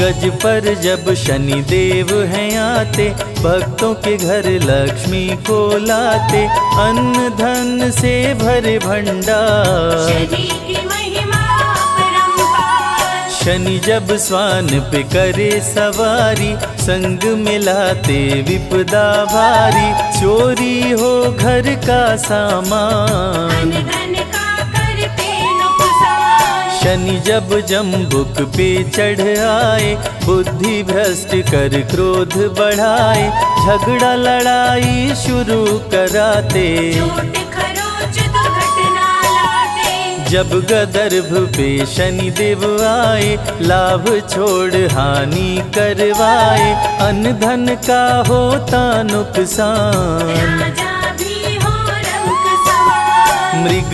गज पर जब शनि देव हैं आते भक्तों के घर लक्ष्मी को लाते अन्न धन से भरे भंडार। शनि जब स्वान पे करे सवारी संग मिलाते विपदा भारी चोरी हो घर का सामान। शनि जब जम्बुक पे चढ़ आए बुद्धि भ्रष्ट कर क्रोध बढ़ाए झगड़ा लड़ाई शुरू कराते। लाते। जब गदर्भ पे शनि देव आए लाभ छोड़ हानि करवाए अन्न धन का होता नुकसान।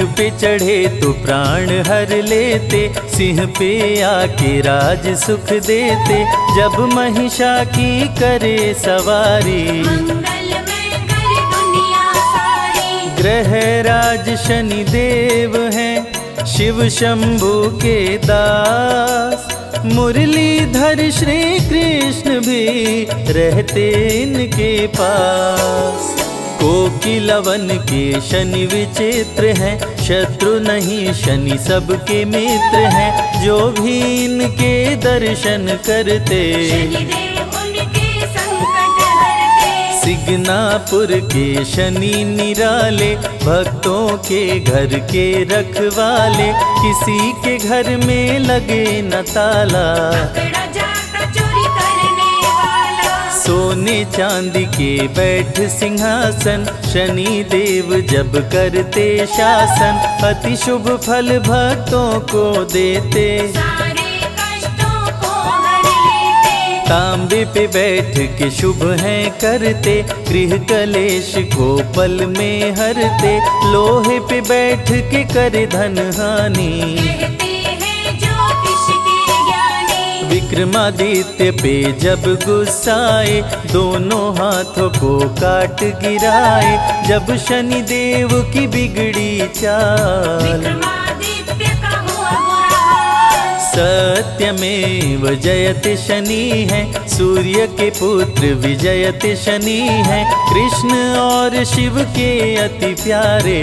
पे चढ़े तो प्राण हर लेते, सिंह पे आके राज सुख देते। जब महिषा की करे सवारी, ग्रह राज शनि देव हैं, शिव शंभु के दास। मुरलीधर श्री कृष्ण भी रहते इनके पास। कोकिलवन के शनि विचित्र हैं शत्रु नहीं शनि सबके मित्र हैं जो भी इनके दर्शन करते। सिगनापुर के शनि निराले भक्तों के घर के रखवाले किसी के घर में लगे न ताला। सोने चांदी के बैठ सिंहासन शनि देव जब करते शासन अति शुभ फल भक्तों को देते। सारे कष्टों को हर लेते। तांबे पे बैठ के शुभ है करते गृह कलेश को पल में हरते लोहे पे बैठ के करे धन हानि। विक्रमादित्य पे जब गुस्साए दोनों हाथों को काट गिराए जब शनि देव की बिगड़ी चाल। विक्रमादित्य का हुआ बुरा हाल सत्यमेव जयत शनि है सूर्य के पुत्र विजयत शनि है कृष्ण और शिव के अति प्यारे।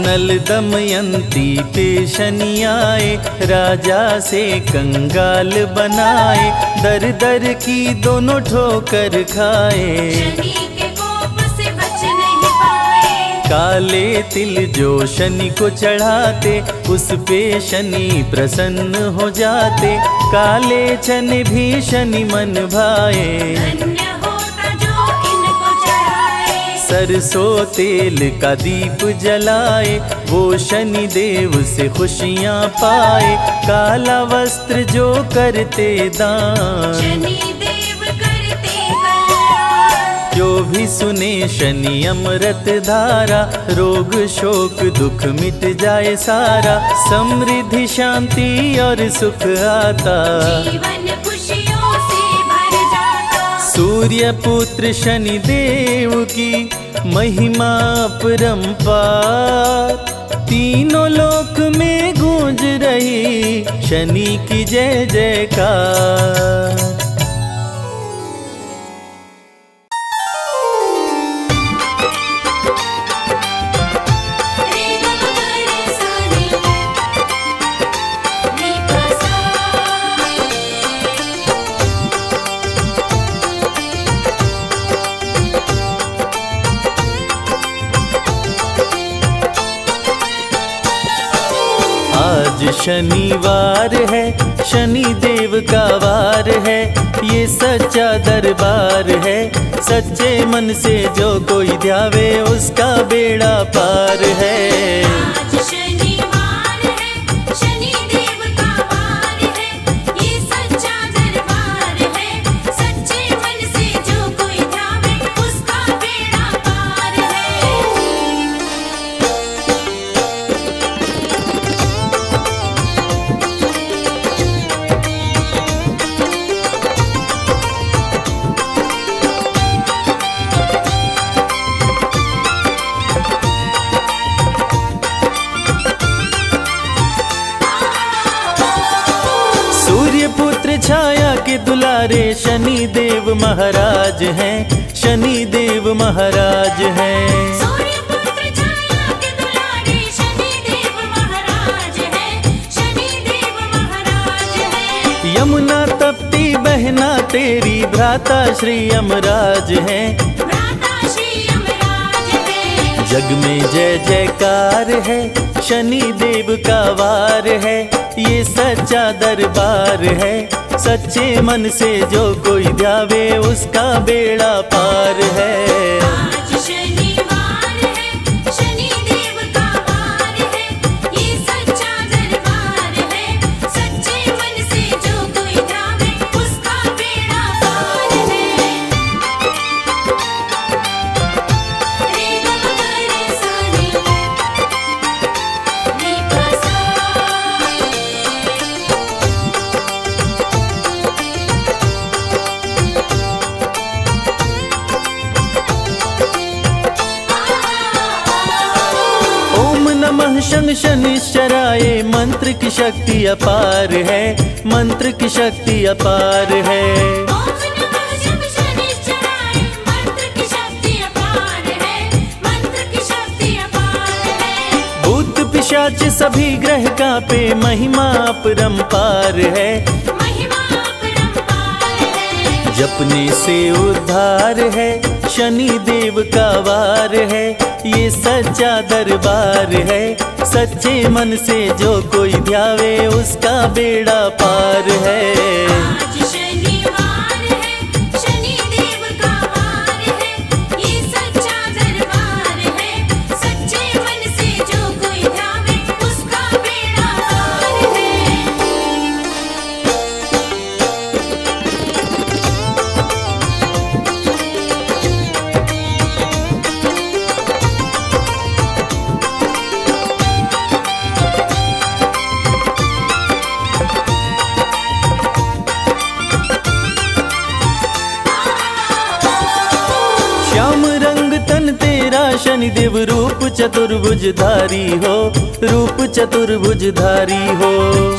नल दमयंती पे शनि आए राजा से कंगाल बनाए दर दर की दोनों ठोकर खाए। शनि के कोप से बच नहीं पाए। काले तिल जो शनि को चढ़ाते उस पे शनि प्रसन्न हो जाते। काले चने भी शनि मन भाए। सरसों तेल का दीप जलाए वो शनि देव से खुशियाँ पाए। काला वस्त्र जो करते दान। जो भी सुने शनि अमृत धारा रोग शोक दुख मिट जाए सारा। समृद्धि शांति और सुख आता। जीवन सूर्य पुत्र शनि देव की महिमा परंपार तीनों लोक में गूंज रही शनि की जय जयकार। शनिवार है शनि देव का वार है, ये सच्चा दरबार है। सच्चे मन से जो कोई ध्यावे, उसका बेड़ा पार है। महाराज हैं शनि देव महाराज हैं। सूर्य पुत्र छाया के दुलारे शनि देव महाराज है शनि देव महाराज है। यमुना तप्ती बहना तेरी हैं। भ्राता श्री यमराज है। जग में जय जयकार है शनि देव का वार है ये सच्चा दरबार है। सच्चे मन से जो कोई जावे उसका बेड़ा पार है। शक्ति अपार है मंत्र की शक्ति अपार है। पिशाच सभी ग्रह का पे महिमा है अपरंपार है। जपने से उद्धार है शनि देव का वार है, ये सच्चा दरबार है। सच्चे मन से जो कोई ध्यावे, उसका बेड़ा पार है। चतुर्भुजधारी हो रूप चतुर्भुजधारी हो। हो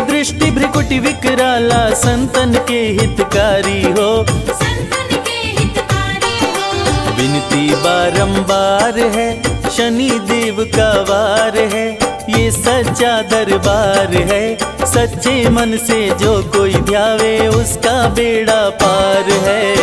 हो। दृष्टि भ्रिकुटी विकराला संतन के हितकारी हो। संतन के हितकारी हो। विनती बारंबार है शनि देव का वार है। ये सच्चा दरबार है। सच्चे मन से जो कोई ध्यावे उसका बेड़ा पार है।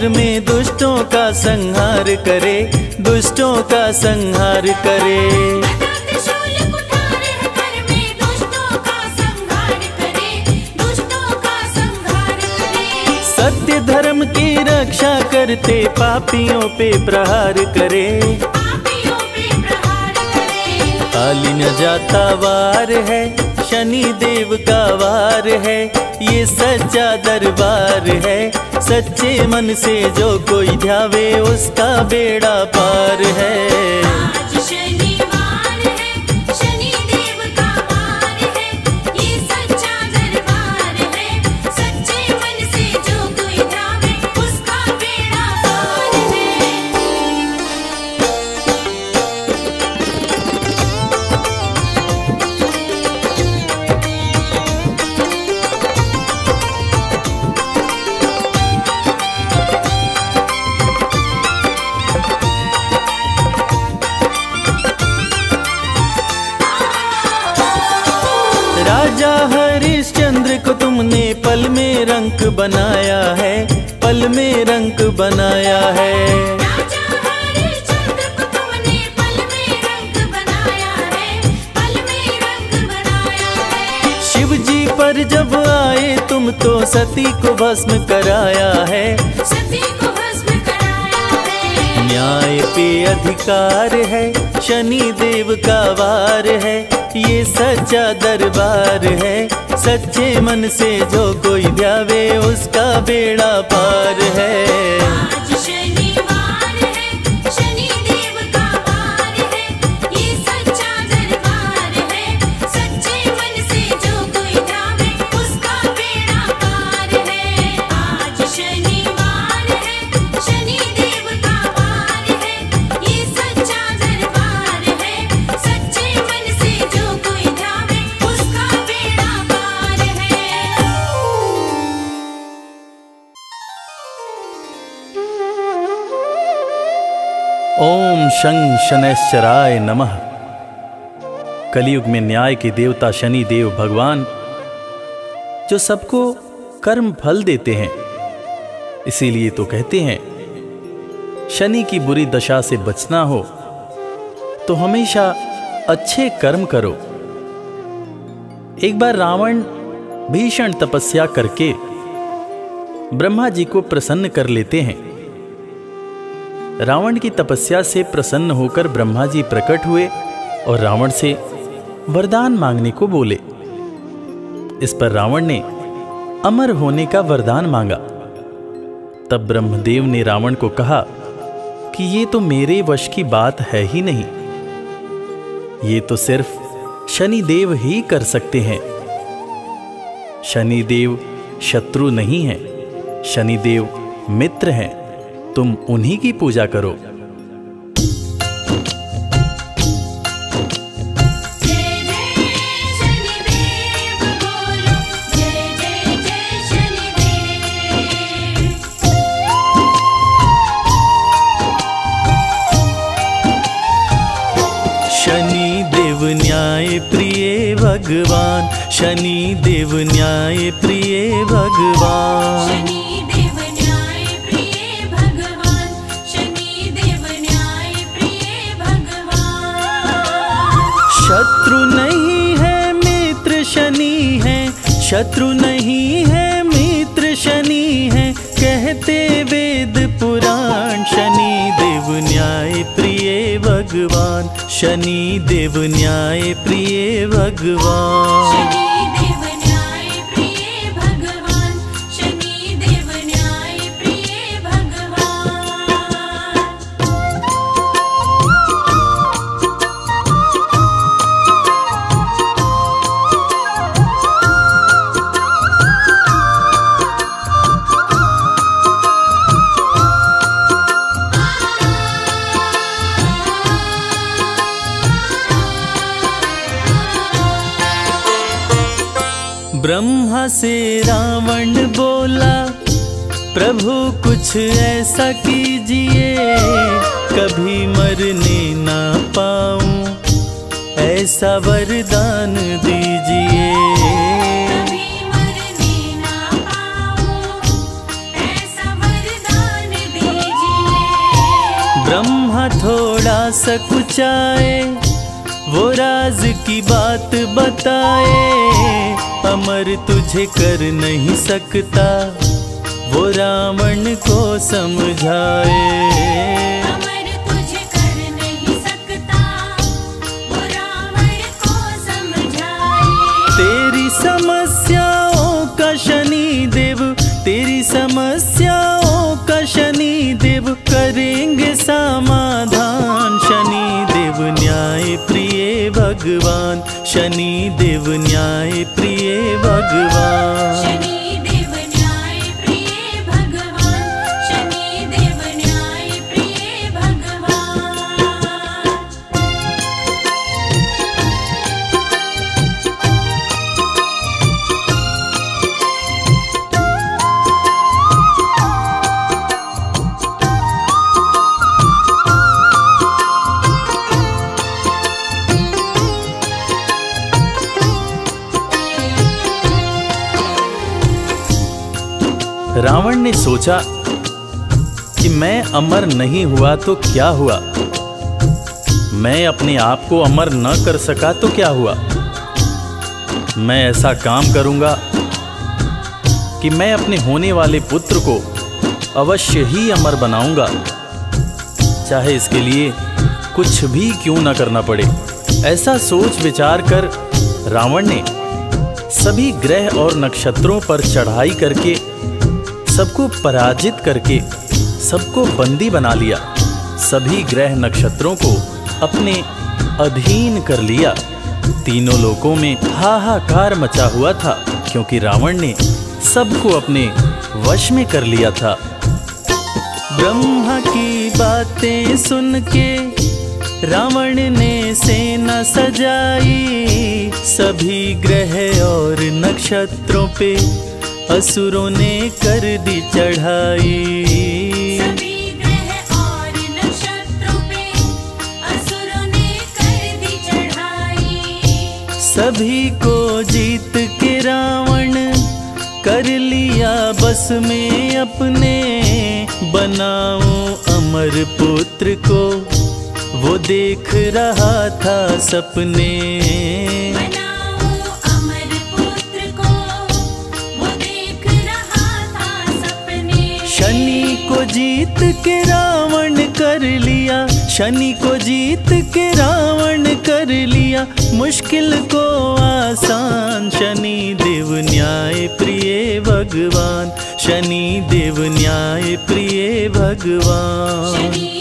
कर में दुष्टों का संहार करे दुष्टों का संहार करे। त्रिशूल कुठार कर में दुष्टों का संहार करे दुष्टों का संहार करे। सत्य धर्म की रक्षा करते पापियों पे प्रहार करे। पापियों पे प्रहार करे। खाली न जाता वार है शनि देव का वार है, ये सच्चा दरबार है। सच्चे मन से जो कोई ध्यावे, उसका बेड़ा पार है। भस्म कराया है। सती को भस्म कराया है। न्याय पे अधिकार है शनि देव का वार है ये सच्चा दरबार है। सच्चे मन से जो कोई ध्यावे उसका बेड़ा पार है। शं शनैश्चराय नमः। कलयुग में न्याय के देवता शनि देव भगवान, जो सबको कर्म फल देते हैं, इसीलिए तो कहते हैं, शनि की बुरी दशा से बचना हो तो हमेशा अच्छे कर्म करो। एक बार रावण भीषण तपस्या करके ब्रह्मा जी को प्रसन्न कर लेते हैं। रावण की तपस्या से प्रसन्न होकर ब्रह्मा जी प्रकट हुए और रावण से वरदान मांगने को बोले। इस पर रावण ने अमर होने का वरदान मांगा। तब ब्रह्मदेव ने रावण को कहा कि ये तो मेरे वश की बात है ही नहीं। ये तो सिर्फ़ शनिदेव ही कर सकते हैं। शनिदेव शत्रु नहीं है। शनिदेव मित्र हैं। तुम उन्हीं की पूजा करो। न्याय प्रिय भगवान शनि देव न्याय प्रिय भगवान। शत्रु नहीं है, मित्र शनि है। कहते वेद पुराण, शनि देव न्याय प्रिय भगवान। शनि देव न्याय प्रिय भगवान। से रावण बोला प्रभु कुछ ऐसा कीजिए कभी मरने ना पाऊँ ऐसा वरदान दीजिए। ना पाऊँ ऐसा वरदान दीजिए। ब्रह्मा थोड़ा सा कुचाए वो राज की बात बताए अमर तुझे कर नहीं सकता। वो रावण को समझाए। अमर तुझे कर नहीं सकता। वो रावण को समझाए। तेरी समस्याओं का शनि देव तेरी समस्याओं का शनि देव करेंगे समाधान भगवान शनि देव न्याय प्रिय भगवान। रावण ने सोचा कि मैं अमर नहीं हुआ तो क्या हुआ? मैं अपने आप को अमर न कर सका तो क्या हुआ? मैं ऐसा काम करूँगा कि मैं अपने होने वाले पुत्र को अवश्य ही अमर बनाऊँगा। चाहे इसके लिए कुछ भी क्यों ना करना पड़े। ऐसा सोच विचार कर रावण ने सभी ग्रह और नक्षत्रों पर चढ़ाई करके सबको पराजित करके सबको बंदी बना लिया। सभी ग्रह नक्षत्रों को अपने अधीन कर लिया। तीनों लोकों में हाहाकार मचा हुआ था, क्योंकि रावण ने सबको अपने वश में कर लिया था। ब्रह्मा की बातें सुन के रावण ने सेना सजाई। सभी ग्रह और नक्षत्रों पे असुरों ने कर दी चढ़ाई। सभी ग्रह और नक्षत्रों पे असुरों ने कर दी चढ़ाई। सभी को जीत के रावण कर लिया बस में अपने। बनाओ अमर पुत्र को वो देख रहा था सपने। जीत के रावण कर लिया, शनि को जीत के रावण कर लिया, मुश्किल को आसान, शनि देव न्याय प्रिय भगवान, शनि देव न्याय प्रिय भगवान।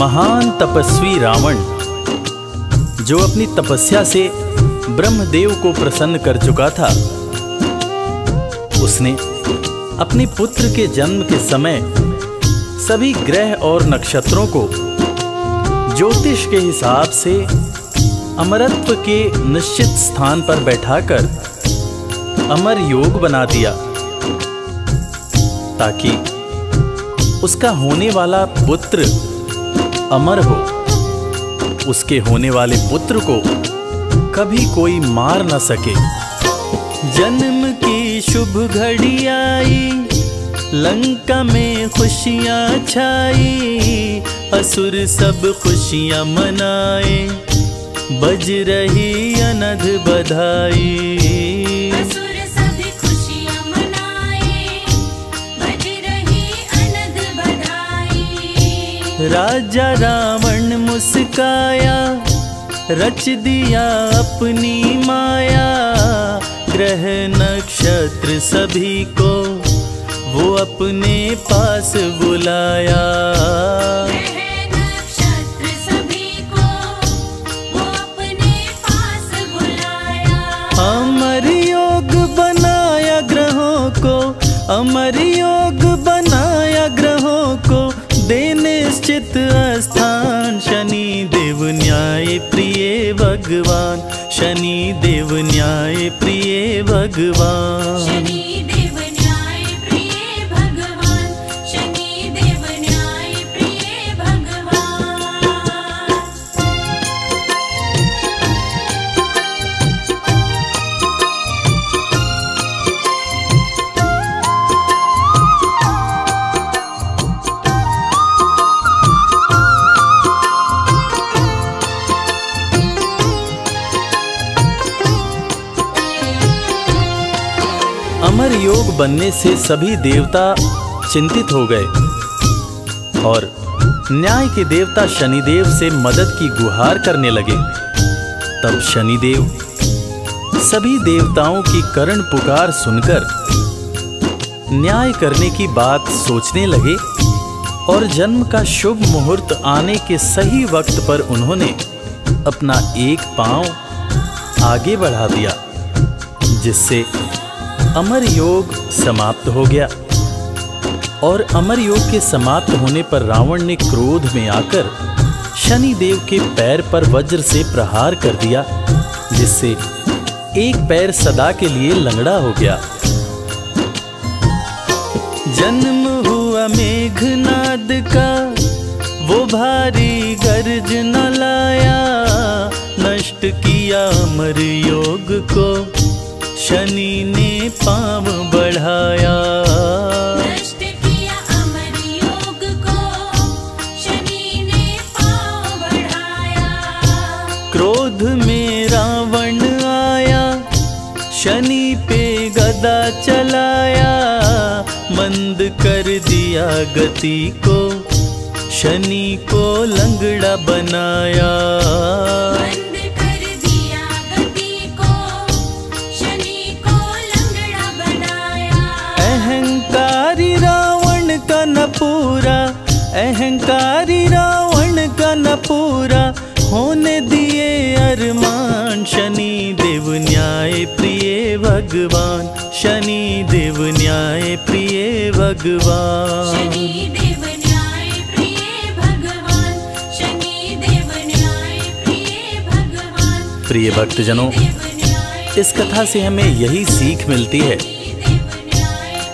महान तपस्वी रावण, जो अपनी तपस्या से ब्रह्मदेव को प्रसन्न कर चुका था, उसने अपने पुत्र के जन्म के समय सभी ग्रह और नक्षत्रों को ज्योतिष के हिसाब से अमरत्व के निश्चित स्थान पर बैठाकर अमर योग बना दिया, ताकि उसका होने वाला पुत्र अमर हो। उसके होने वाले पुत्र को कभी कोई मार न सके। जन्म की शुभ घड़ी आई लंका में खुशियाँ छाई, असुर सब खुशियाँ मनाए, बज रही अनध बधाई। राजा रावण मुस्काया, रच दिया अपनी माया। ग्रह नक्षत्र सभी को वो अपने पास बुलाया। अमर योग बनाया ग्रहों को, अमर निश्चित स्थान शनि देव न्याय प्रिय भगवान। शनि देव न्याय प्रिय भगवान। बनने से सभी देवता चिंतित हो गए। और न्याय के देवता शनिदेव से मदद की गुहार करने लगे। तब शनिदेव सभी देवताओं की करण पुकार सुनकर न्याय करने की बात सोचने लगे और जन्म का शुभ मुहूर्त आने के सही वक्त पर उन्होंने अपना एक पाँव आगे बढ़ा दिया, जिससे अमर योग समाप्त हो गया। और अमर योग के समाप्त होने पर रावण ने क्रोध में आकर शनि देव के पैर पर वज्र से प्रहार कर दिया, जिससे एक पैर सदा के लिए लंगड़ा हो गया। जन्म हुआ मेघनाद का, वो भारी गर्ज न लाया, नष्ट किया अमर योग को। शनि ने पाँव बढ़ाया। नष्ट किया अमर योग को शनि ने पाँव बढ़ाया। क्रोध में रावण आया शनि पे गदा चलाया। मंद कर दिया गति को शनि को लंगड़ा बनाया। भगवान शनि देव न्याय प्रिय भगवान। शनि देव न्याय प्रिय भगवान शनि देव न्याय प्रिय भगवान। प्रिय भक्तजनों इस कथा से हमें यही सीख मिलती है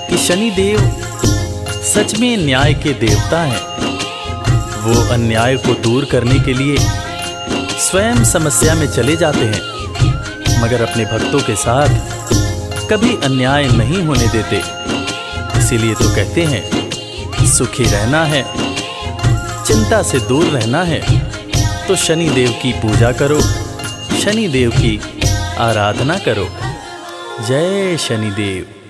कि शनि देव सच में न्याय के देवता हैं। वो अन्याय को दूर करने के लिए स्वयं समस्या में चले जाते हैं मगर अपने भक्तों के साथ कभी अन्याय नहीं होने देते। इसीलिए तो कहते हैं, सुखी रहना है, चिंता से दूर रहना है तो शनि देव की पूजा करो शनि देव की आराधना करो। जय शनि देव